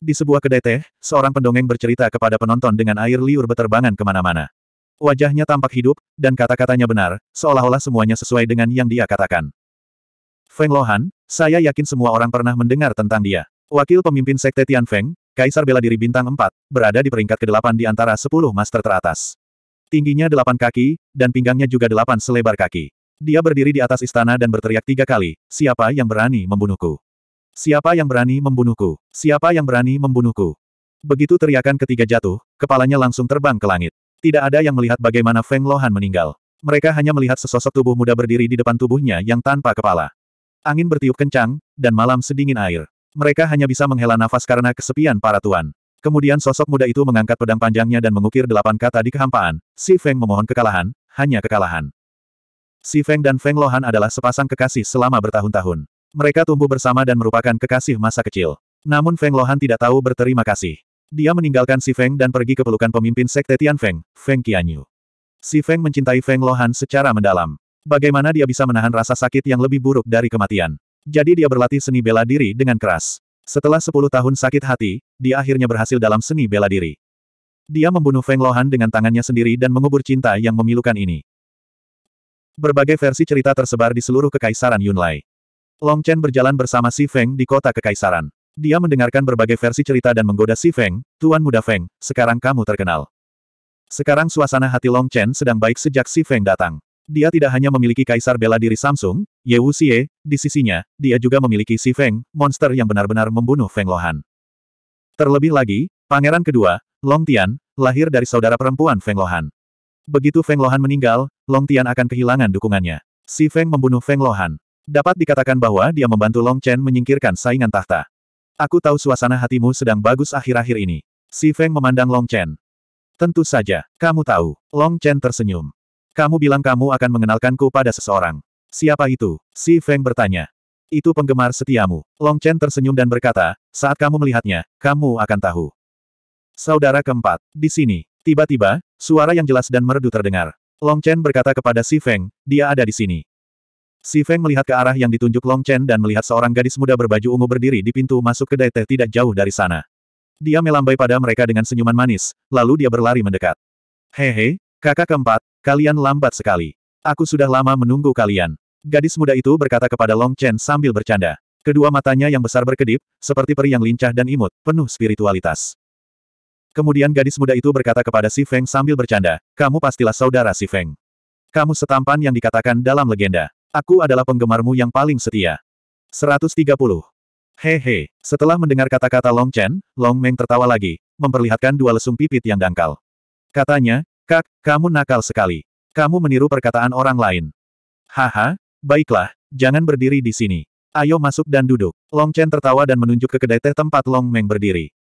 Di sebuah kedai teh, seorang pendongeng bercerita kepada penonton dengan air liur beterbangan ke mana-mana. Wajahnya tampak hidup, dan kata-katanya benar, seolah-olah semuanya sesuai dengan yang dia katakan. Feng Lohan, saya yakin semua orang pernah mendengar tentang dia. Wakil pemimpin Sekte Tian Feng, Kaisar Bela Diri Bintang 4, berada di peringkat ke-8 di antara 10 master teratas. Tingginya 8 kaki, dan pinggangnya juga 8 selebar kaki. Dia berdiri di atas istana dan berteriak tiga kali, siapa yang berani membunuhku? Siapa yang berani membunuhku? Siapa yang berani membunuhku? Begitu teriakan ketiga jatuh, kepalanya langsung terbang ke langit. Tidak ada yang melihat bagaimana Feng Lohan meninggal. Mereka hanya melihat sesosok tubuh muda berdiri di depan tubuhnya yang tanpa kepala. Angin bertiup kencang, dan malam sedingin air. Mereka hanya bisa menghela nafas karena kesepian para tuan. Kemudian sosok muda itu mengangkat pedang panjangnya dan mengukir delapan kata di kehampaan. Si Feng memohon kekalahan, hanya kekalahan. Si Feng dan Feng Lohan adalah sepasang kekasih selama bertahun-tahun. Mereka tumbuh bersama dan merupakan kekasih masa kecil. Namun Feng Lohan tidak tahu berterima kasih. Dia meninggalkan Si Feng dan pergi ke pelukan pemimpin Sekte Tian Feng, Feng Qianyu. Si Feng mencintai Feng Lohan secara mendalam. Bagaimana dia bisa menahan rasa sakit yang lebih buruk dari kematian? Jadi dia berlatih seni bela diri dengan keras. Setelah 10 tahun sakit hati, dia akhirnya berhasil dalam seni bela diri. Dia membunuh Feng Lohan dengan tangannya sendiri dan mengubur cinta yang memilukan ini. Berbagai versi cerita tersebar di seluruh kekaisaran Yunlai. Long Chen berjalan bersama Si Feng di kota kekaisaran. Dia mendengarkan berbagai versi cerita dan menggoda Si Feng, Tuan Muda Feng, sekarang kamu terkenal. Sekarang suasana hati Long Chen sedang baik sejak Si Feng datang. Dia tidak hanya memiliki kaisar bela diri Samsung, Ye Wuxie, di sisinya, dia juga memiliki Si Feng, monster yang benar-benar membunuh Feng Lohan. Terlebih lagi, pangeran kedua, Long Tian, lahir dari saudara perempuan Feng Lohan. Begitu Feng Lohan meninggal, Long Tian akan kehilangan dukungannya. Si Feng membunuh Feng Lohan. Dapat dikatakan bahwa dia membantu Long Chen menyingkirkan saingan tahta. Aku tahu suasana hatimu sedang bagus akhir-akhir ini. Si Feng memandang Long Chen. Tentu saja, kamu tahu. Long Chen tersenyum. Kamu bilang kamu akan mengenalkanku pada seseorang. Siapa itu? Si Feng bertanya. Itu penggemar setiamu. Long Chen tersenyum dan berkata, saat kamu melihatnya, kamu akan tahu. Saudara keempat, di sini. Tiba-tiba, suara yang jelas dan merdu terdengar. Long Chen berkata kepada Si Feng, dia ada di sini. Si Feng melihat ke arah yang ditunjuk Long Chen dan melihat seorang gadis muda berbaju ungu berdiri di pintu masuk kedai teh tidak jauh dari sana. Dia melambai pada mereka dengan senyuman manis, lalu dia berlari mendekat. Hehe, kakak keempat, kalian lambat sekali. Aku sudah lama menunggu kalian. Gadis muda itu berkata kepada Long Chen sambil bercanda. Kedua matanya yang besar berkedip, seperti peri yang lincah dan imut, penuh spiritualitas. Kemudian gadis muda itu berkata kepada Si Feng sambil bercanda, kamu pastilah saudara Si Feng. Kamu setampan yang dikatakan dalam legenda. Aku adalah penggemarmu yang paling setia. 130. Hehe, setelah mendengar kata-kata Long Chen, Long Meng tertawa lagi, memperlihatkan dua lesung pipit yang dangkal. Katanya, Kak, kamu nakal sekali. Kamu meniru perkataan orang lain. Haha, baiklah, jangan berdiri di sini. Ayo masuk dan duduk. Long Chen tertawa dan menunjuk ke kedai teh tempat Long Meng berdiri.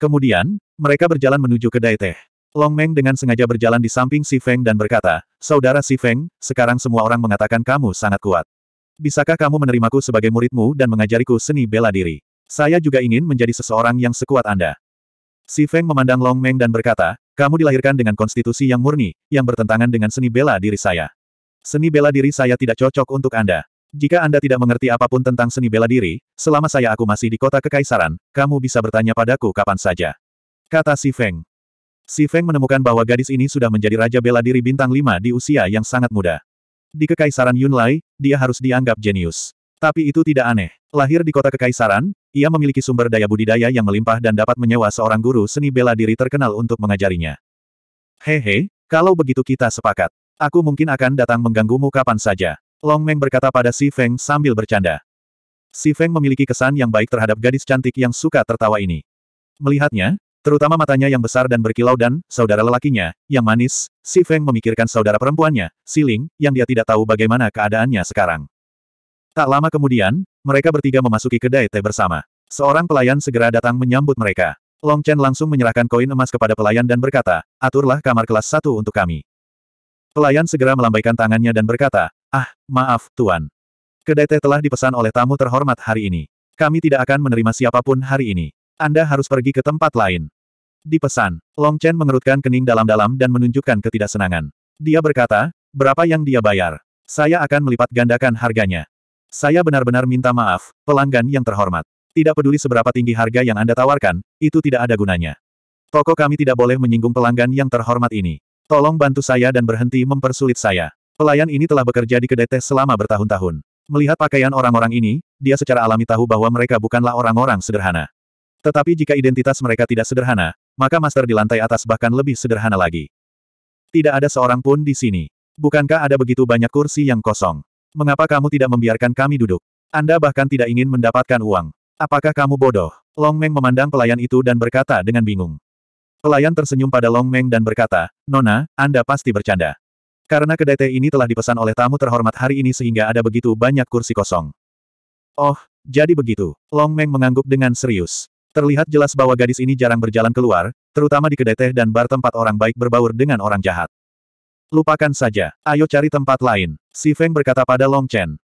Kemudian, mereka berjalan menuju kedai teh. Long Meng dengan sengaja berjalan di samping Si Feng dan berkata, Saudara Si Feng, sekarang semua orang mengatakan kamu sangat kuat. Bisakah kamu menerimaku sebagai muridmu dan mengajariku seni bela diri? Saya juga ingin menjadi seseorang yang sekuat Anda. Si Feng memandang Long Meng dan berkata, kamu dilahirkan dengan konstitusi yang murni, yang bertentangan dengan seni bela diri saya. Seni bela diri saya tidak cocok untuk Anda. Jika Anda tidak mengerti apa pun tentang seni bela diri, selama saya aku masih di kota kekaisaran, kamu bisa bertanya padaku kapan saja. Kata Si Feng. Si Feng menemukan bahwa gadis ini sudah menjadi Raja Bela Diri Bintang 5 di usia yang sangat muda. Di kekaisaran Yunlai, dia harus dianggap jenius. Tapi itu tidak aneh. Lahir di kota kekaisaran, ia memiliki sumber daya budidaya yang melimpah dan dapat menyewa seorang guru seni bela diri terkenal untuk mengajarinya. Hehe, kalau begitu kita sepakat. Aku mungkin akan datang mengganggumu kapan saja. Long Meng berkata pada Si Feng sambil bercanda. Si Feng memiliki kesan yang baik terhadap gadis cantik yang suka tertawa ini. Melihatnya, terutama matanya yang besar dan berkilau dan, saudara lelakinya, yang manis, Si Feng memikirkan saudara perempuannya, Si Ling, yang dia tidak tahu bagaimana keadaannya sekarang. Tak lama kemudian, mereka bertiga memasuki kedai teh bersama. Seorang pelayan segera datang menyambut mereka. Long Chen langsung menyerahkan koin emas kepada pelayan dan berkata, aturlah kamar kelas satu untuk kami. Pelayan segera melambaikan tangannya dan berkata, ah, maaf, Tuan. Kedai teh telah dipesan oleh tamu terhormat hari ini. Kami tidak akan menerima siapa pun hari ini. Anda harus pergi ke tempat lain. Dipesan. Long Chen mengerutkan kening dalam-dalam dan menunjukkan ketidaksenangan. Dia berkata, berapa yang dia bayar? Saya akan melipat gandakan harganya. Saya benar-benar minta maaf, pelanggan yang terhormat. Tidak peduli seberapa tinggi harga yang Anda tawarkan, itu tidak ada gunanya. Toko kami tidak boleh menyinggung pelanggan yang terhormat ini. Tolong bantu saya dan berhenti mempersulit saya. Pelayan ini telah bekerja di kedai teh selama bertahun-tahun. Melihat pakaian orang-orang ini, dia secara alami tahu bahwa mereka bukanlah orang-orang sederhana. Tetapi jika identitas mereka tidak sederhana, maka master di lantai atas bahkan lebih sederhana lagi. Tidak ada seorang pun di sini. Bukankah ada begitu banyak kursi yang kosong? Mengapa kamu tidak membiarkan kami duduk? Anda bahkan tidak ingin mendapatkan uang. Apakah kamu bodoh? Long Meng memandang pelayan itu dan berkata dengan bingung. Pelayan tersenyum pada Long Meng dan berkata, Nona, Anda pasti bercanda. Karena kedai teh ini telah dipesan oleh tamu terhormat hari ini sehingga ada begitu banyak kursi kosong. Oh, jadi begitu. Long Meng mengangguk dengan serius. Terlihat jelas bahwa gadis ini jarang berjalan keluar, terutama di kedai teh dan bar tempat orang baik berbaur dengan orang jahat. Lupakan saja. Ayo cari tempat lain. Si Feng berkata pada Long Chen.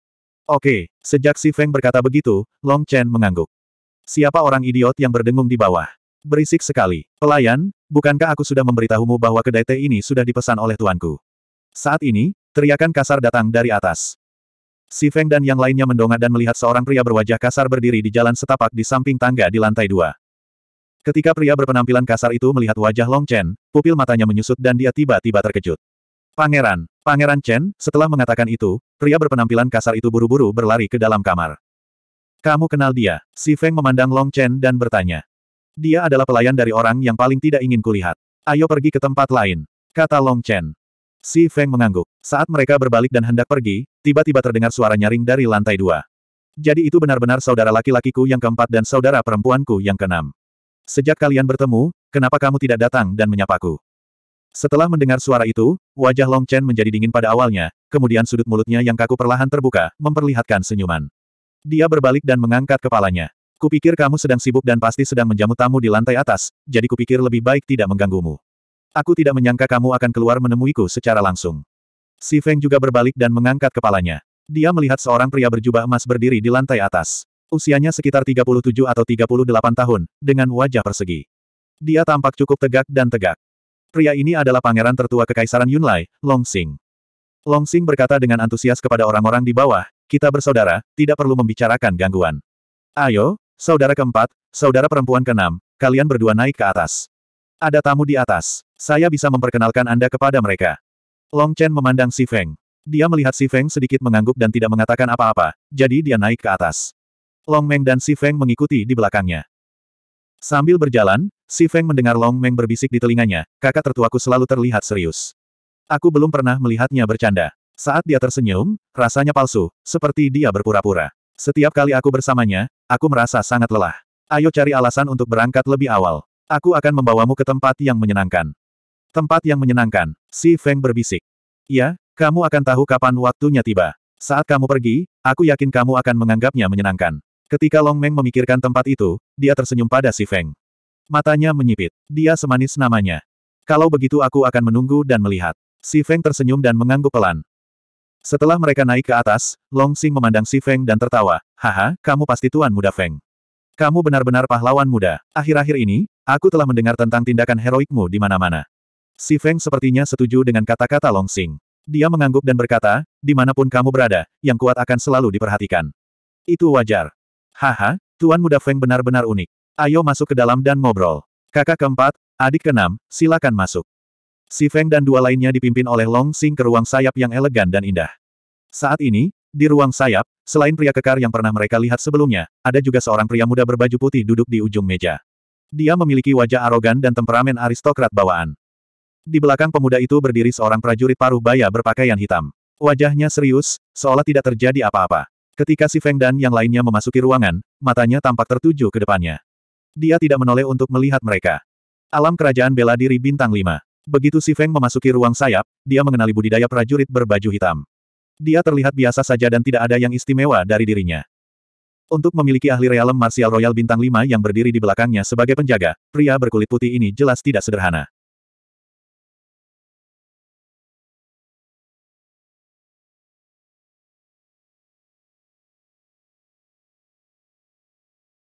Oke, sejak si Feng berkata begitu, Long Chen mengangguk. Siapa orang idiot yang berdengung di bawah? Berisik sekali. Pelayan, bukankah aku sudah memberitahumu bahwa kedai teh ini sudah dipesan oleh tuanku? Saat ini, teriakan kasar datang dari atas. Si Feng dan yang lainnya mendongak dan melihat seorang pria berwajah kasar berdiri di jalan setapak di samping tangga di lantai dua. Ketika pria berpenampilan kasar itu melihat wajah Long Chen, pupil matanya menyusut dan dia tiba-tiba terkejut. Pangeran, Pangeran Chen, setelah mengatakan itu, pria berpenampilan kasar itu buru-buru berlari ke dalam kamar. Kamu kenal dia? Si Feng memandang Long Chen dan bertanya. Dia adalah pelayan dari orang yang paling tidak ingin kulihat. Ayo pergi ke tempat lain, kata Long Chen. Si Feng mengangguk. Saat mereka berbalik dan hendak pergi, tiba-tiba terdengar suara nyaring dari lantai dua. Jadi itu benar-benar saudara laki-lakiku yang keempat dan saudara perempuanku yang keenam. Sejak kalian bertemu, kenapa kamu tidak datang dan menyapaku? Setelah mendengar suara itu, wajah Long Chen menjadi dingin pada awalnya, kemudian sudut mulutnya yang kaku perlahan terbuka, memperlihatkan senyuman. Dia berbalik dan mengangkat kepalanya. Kupikir kamu sedang sibuk dan pasti sedang menjamu tamu di lantai atas, jadi kupikir lebih baik tidak mengganggumu. Aku tidak menyangka kamu akan keluar menemuiku secara langsung. Si Feng juga berbalik dan mengangkat kepalanya. Dia melihat seorang pria berjubah emas berdiri di lantai atas. Usianya sekitar 37 atau 38 tahun, dengan wajah persegi. Dia tampak cukup tegak dan tegak. Pria ini adalah pangeran tertua kekaisaran Yunlai, Long Xing. Long Xing berkata dengan antusias kepada orang-orang di bawah, kita bersaudara, tidak perlu membicarakan gangguan. Ayo, saudara keempat, saudara perempuan keenam, kalian berdua naik ke atas. Ada tamu di atas. Saya bisa memperkenalkan Anda kepada mereka. Long Chen memandang Si Feng. Dia melihat Si Feng sedikit mengangguk dan tidak mengatakan apa-apa, jadi dia naik ke atas. Long Meng dan Si Feng mengikuti di belakangnya. Sambil berjalan, Si Feng mendengar Long Meng berbisik di telinganya, kakak tertuaku selalu terlihat serius. Aku belum pernah melihatnya bercanda. Saat dia tersenyum, rasanya palsu, seperti dia berpura-pura. Setiap kali aku bersamanya, aku merasa sangat lelah. Ayo cari alasan untuk berangkat lebih awal. Aku akan membawamu ke tempat yang menyenangkan. Tempat yang menyenangkan, si Feng berbisik. Ya, kamu akan tahu kapan waktunya tiba. Saat kamu pergi, aku yakin kamu akan menganggapnya menyenangkan. Ketika Long Meng memikirkan tempat itu, dia tersenyum pada si Feng. Matanya menyipit. Dia semanis namanya. Kalau begitu aku akan menunggu dan melihat. Si Feng tersenyum dan mengangguk pelan. Setelah mereka naik ke atas, Long Xing memandang si Feng dan tertawa. Haha, kamu pasti tuan muda Feng. Kamu benar-benar pahlawan muda. Akhir-akhir ini, aku telah mendengar tentang tindakan heroikmu di mana-mana. Si Feng sepertinya setuju dengan kata-kata Long Xing. Dia mengangguk dan berkata, di mana pun kamu berada, yang kuat akan selalu diperhatikan. Itu wajar. Haha, Tuan Muda Feng benar-benar unik. Ayo masuk ke dalam dan ngobrol. Kakak keempat, adik keenam, silakan masuk. Si Feng dan dua lainnya dipimpin oleh Long Xing ke ruang sayap yang elegan dan indah. Saat ini, Di ruang sayap, selain pria kekar yang pernah mereka lihat sebelumnya, ada juga seorang pria muda berbaju putih duduk di ujung meja. Dia memiliki wajah arogan dan temperamen aristokrat bawaan. Di belakang pemuda itu berdiri seorang prajurit paruh baya berpakaian hitam. Wajahnya serius, seolah tidak terjadi apa-apa. Ketika si Feng dan yang lainnya memasuki ruangan, matanya tampak tertuju ke depannya. Dia tidak menoleh untuk melihat mereka. Alam kerajaan bela diri bintang 5. Begitu si Feng memasuki ruang sayap, dia mengenali budidaya prajurit berbaju hitam. Dia terlihat biasa saja dan tidak ada yang istimewa dari dirinya. Untuk memiliki ahli realem martial royal bintang 5 yang berdiri di belakangnya sebagai penjaga, pria berkulit putih ini jelas tidak sederhana.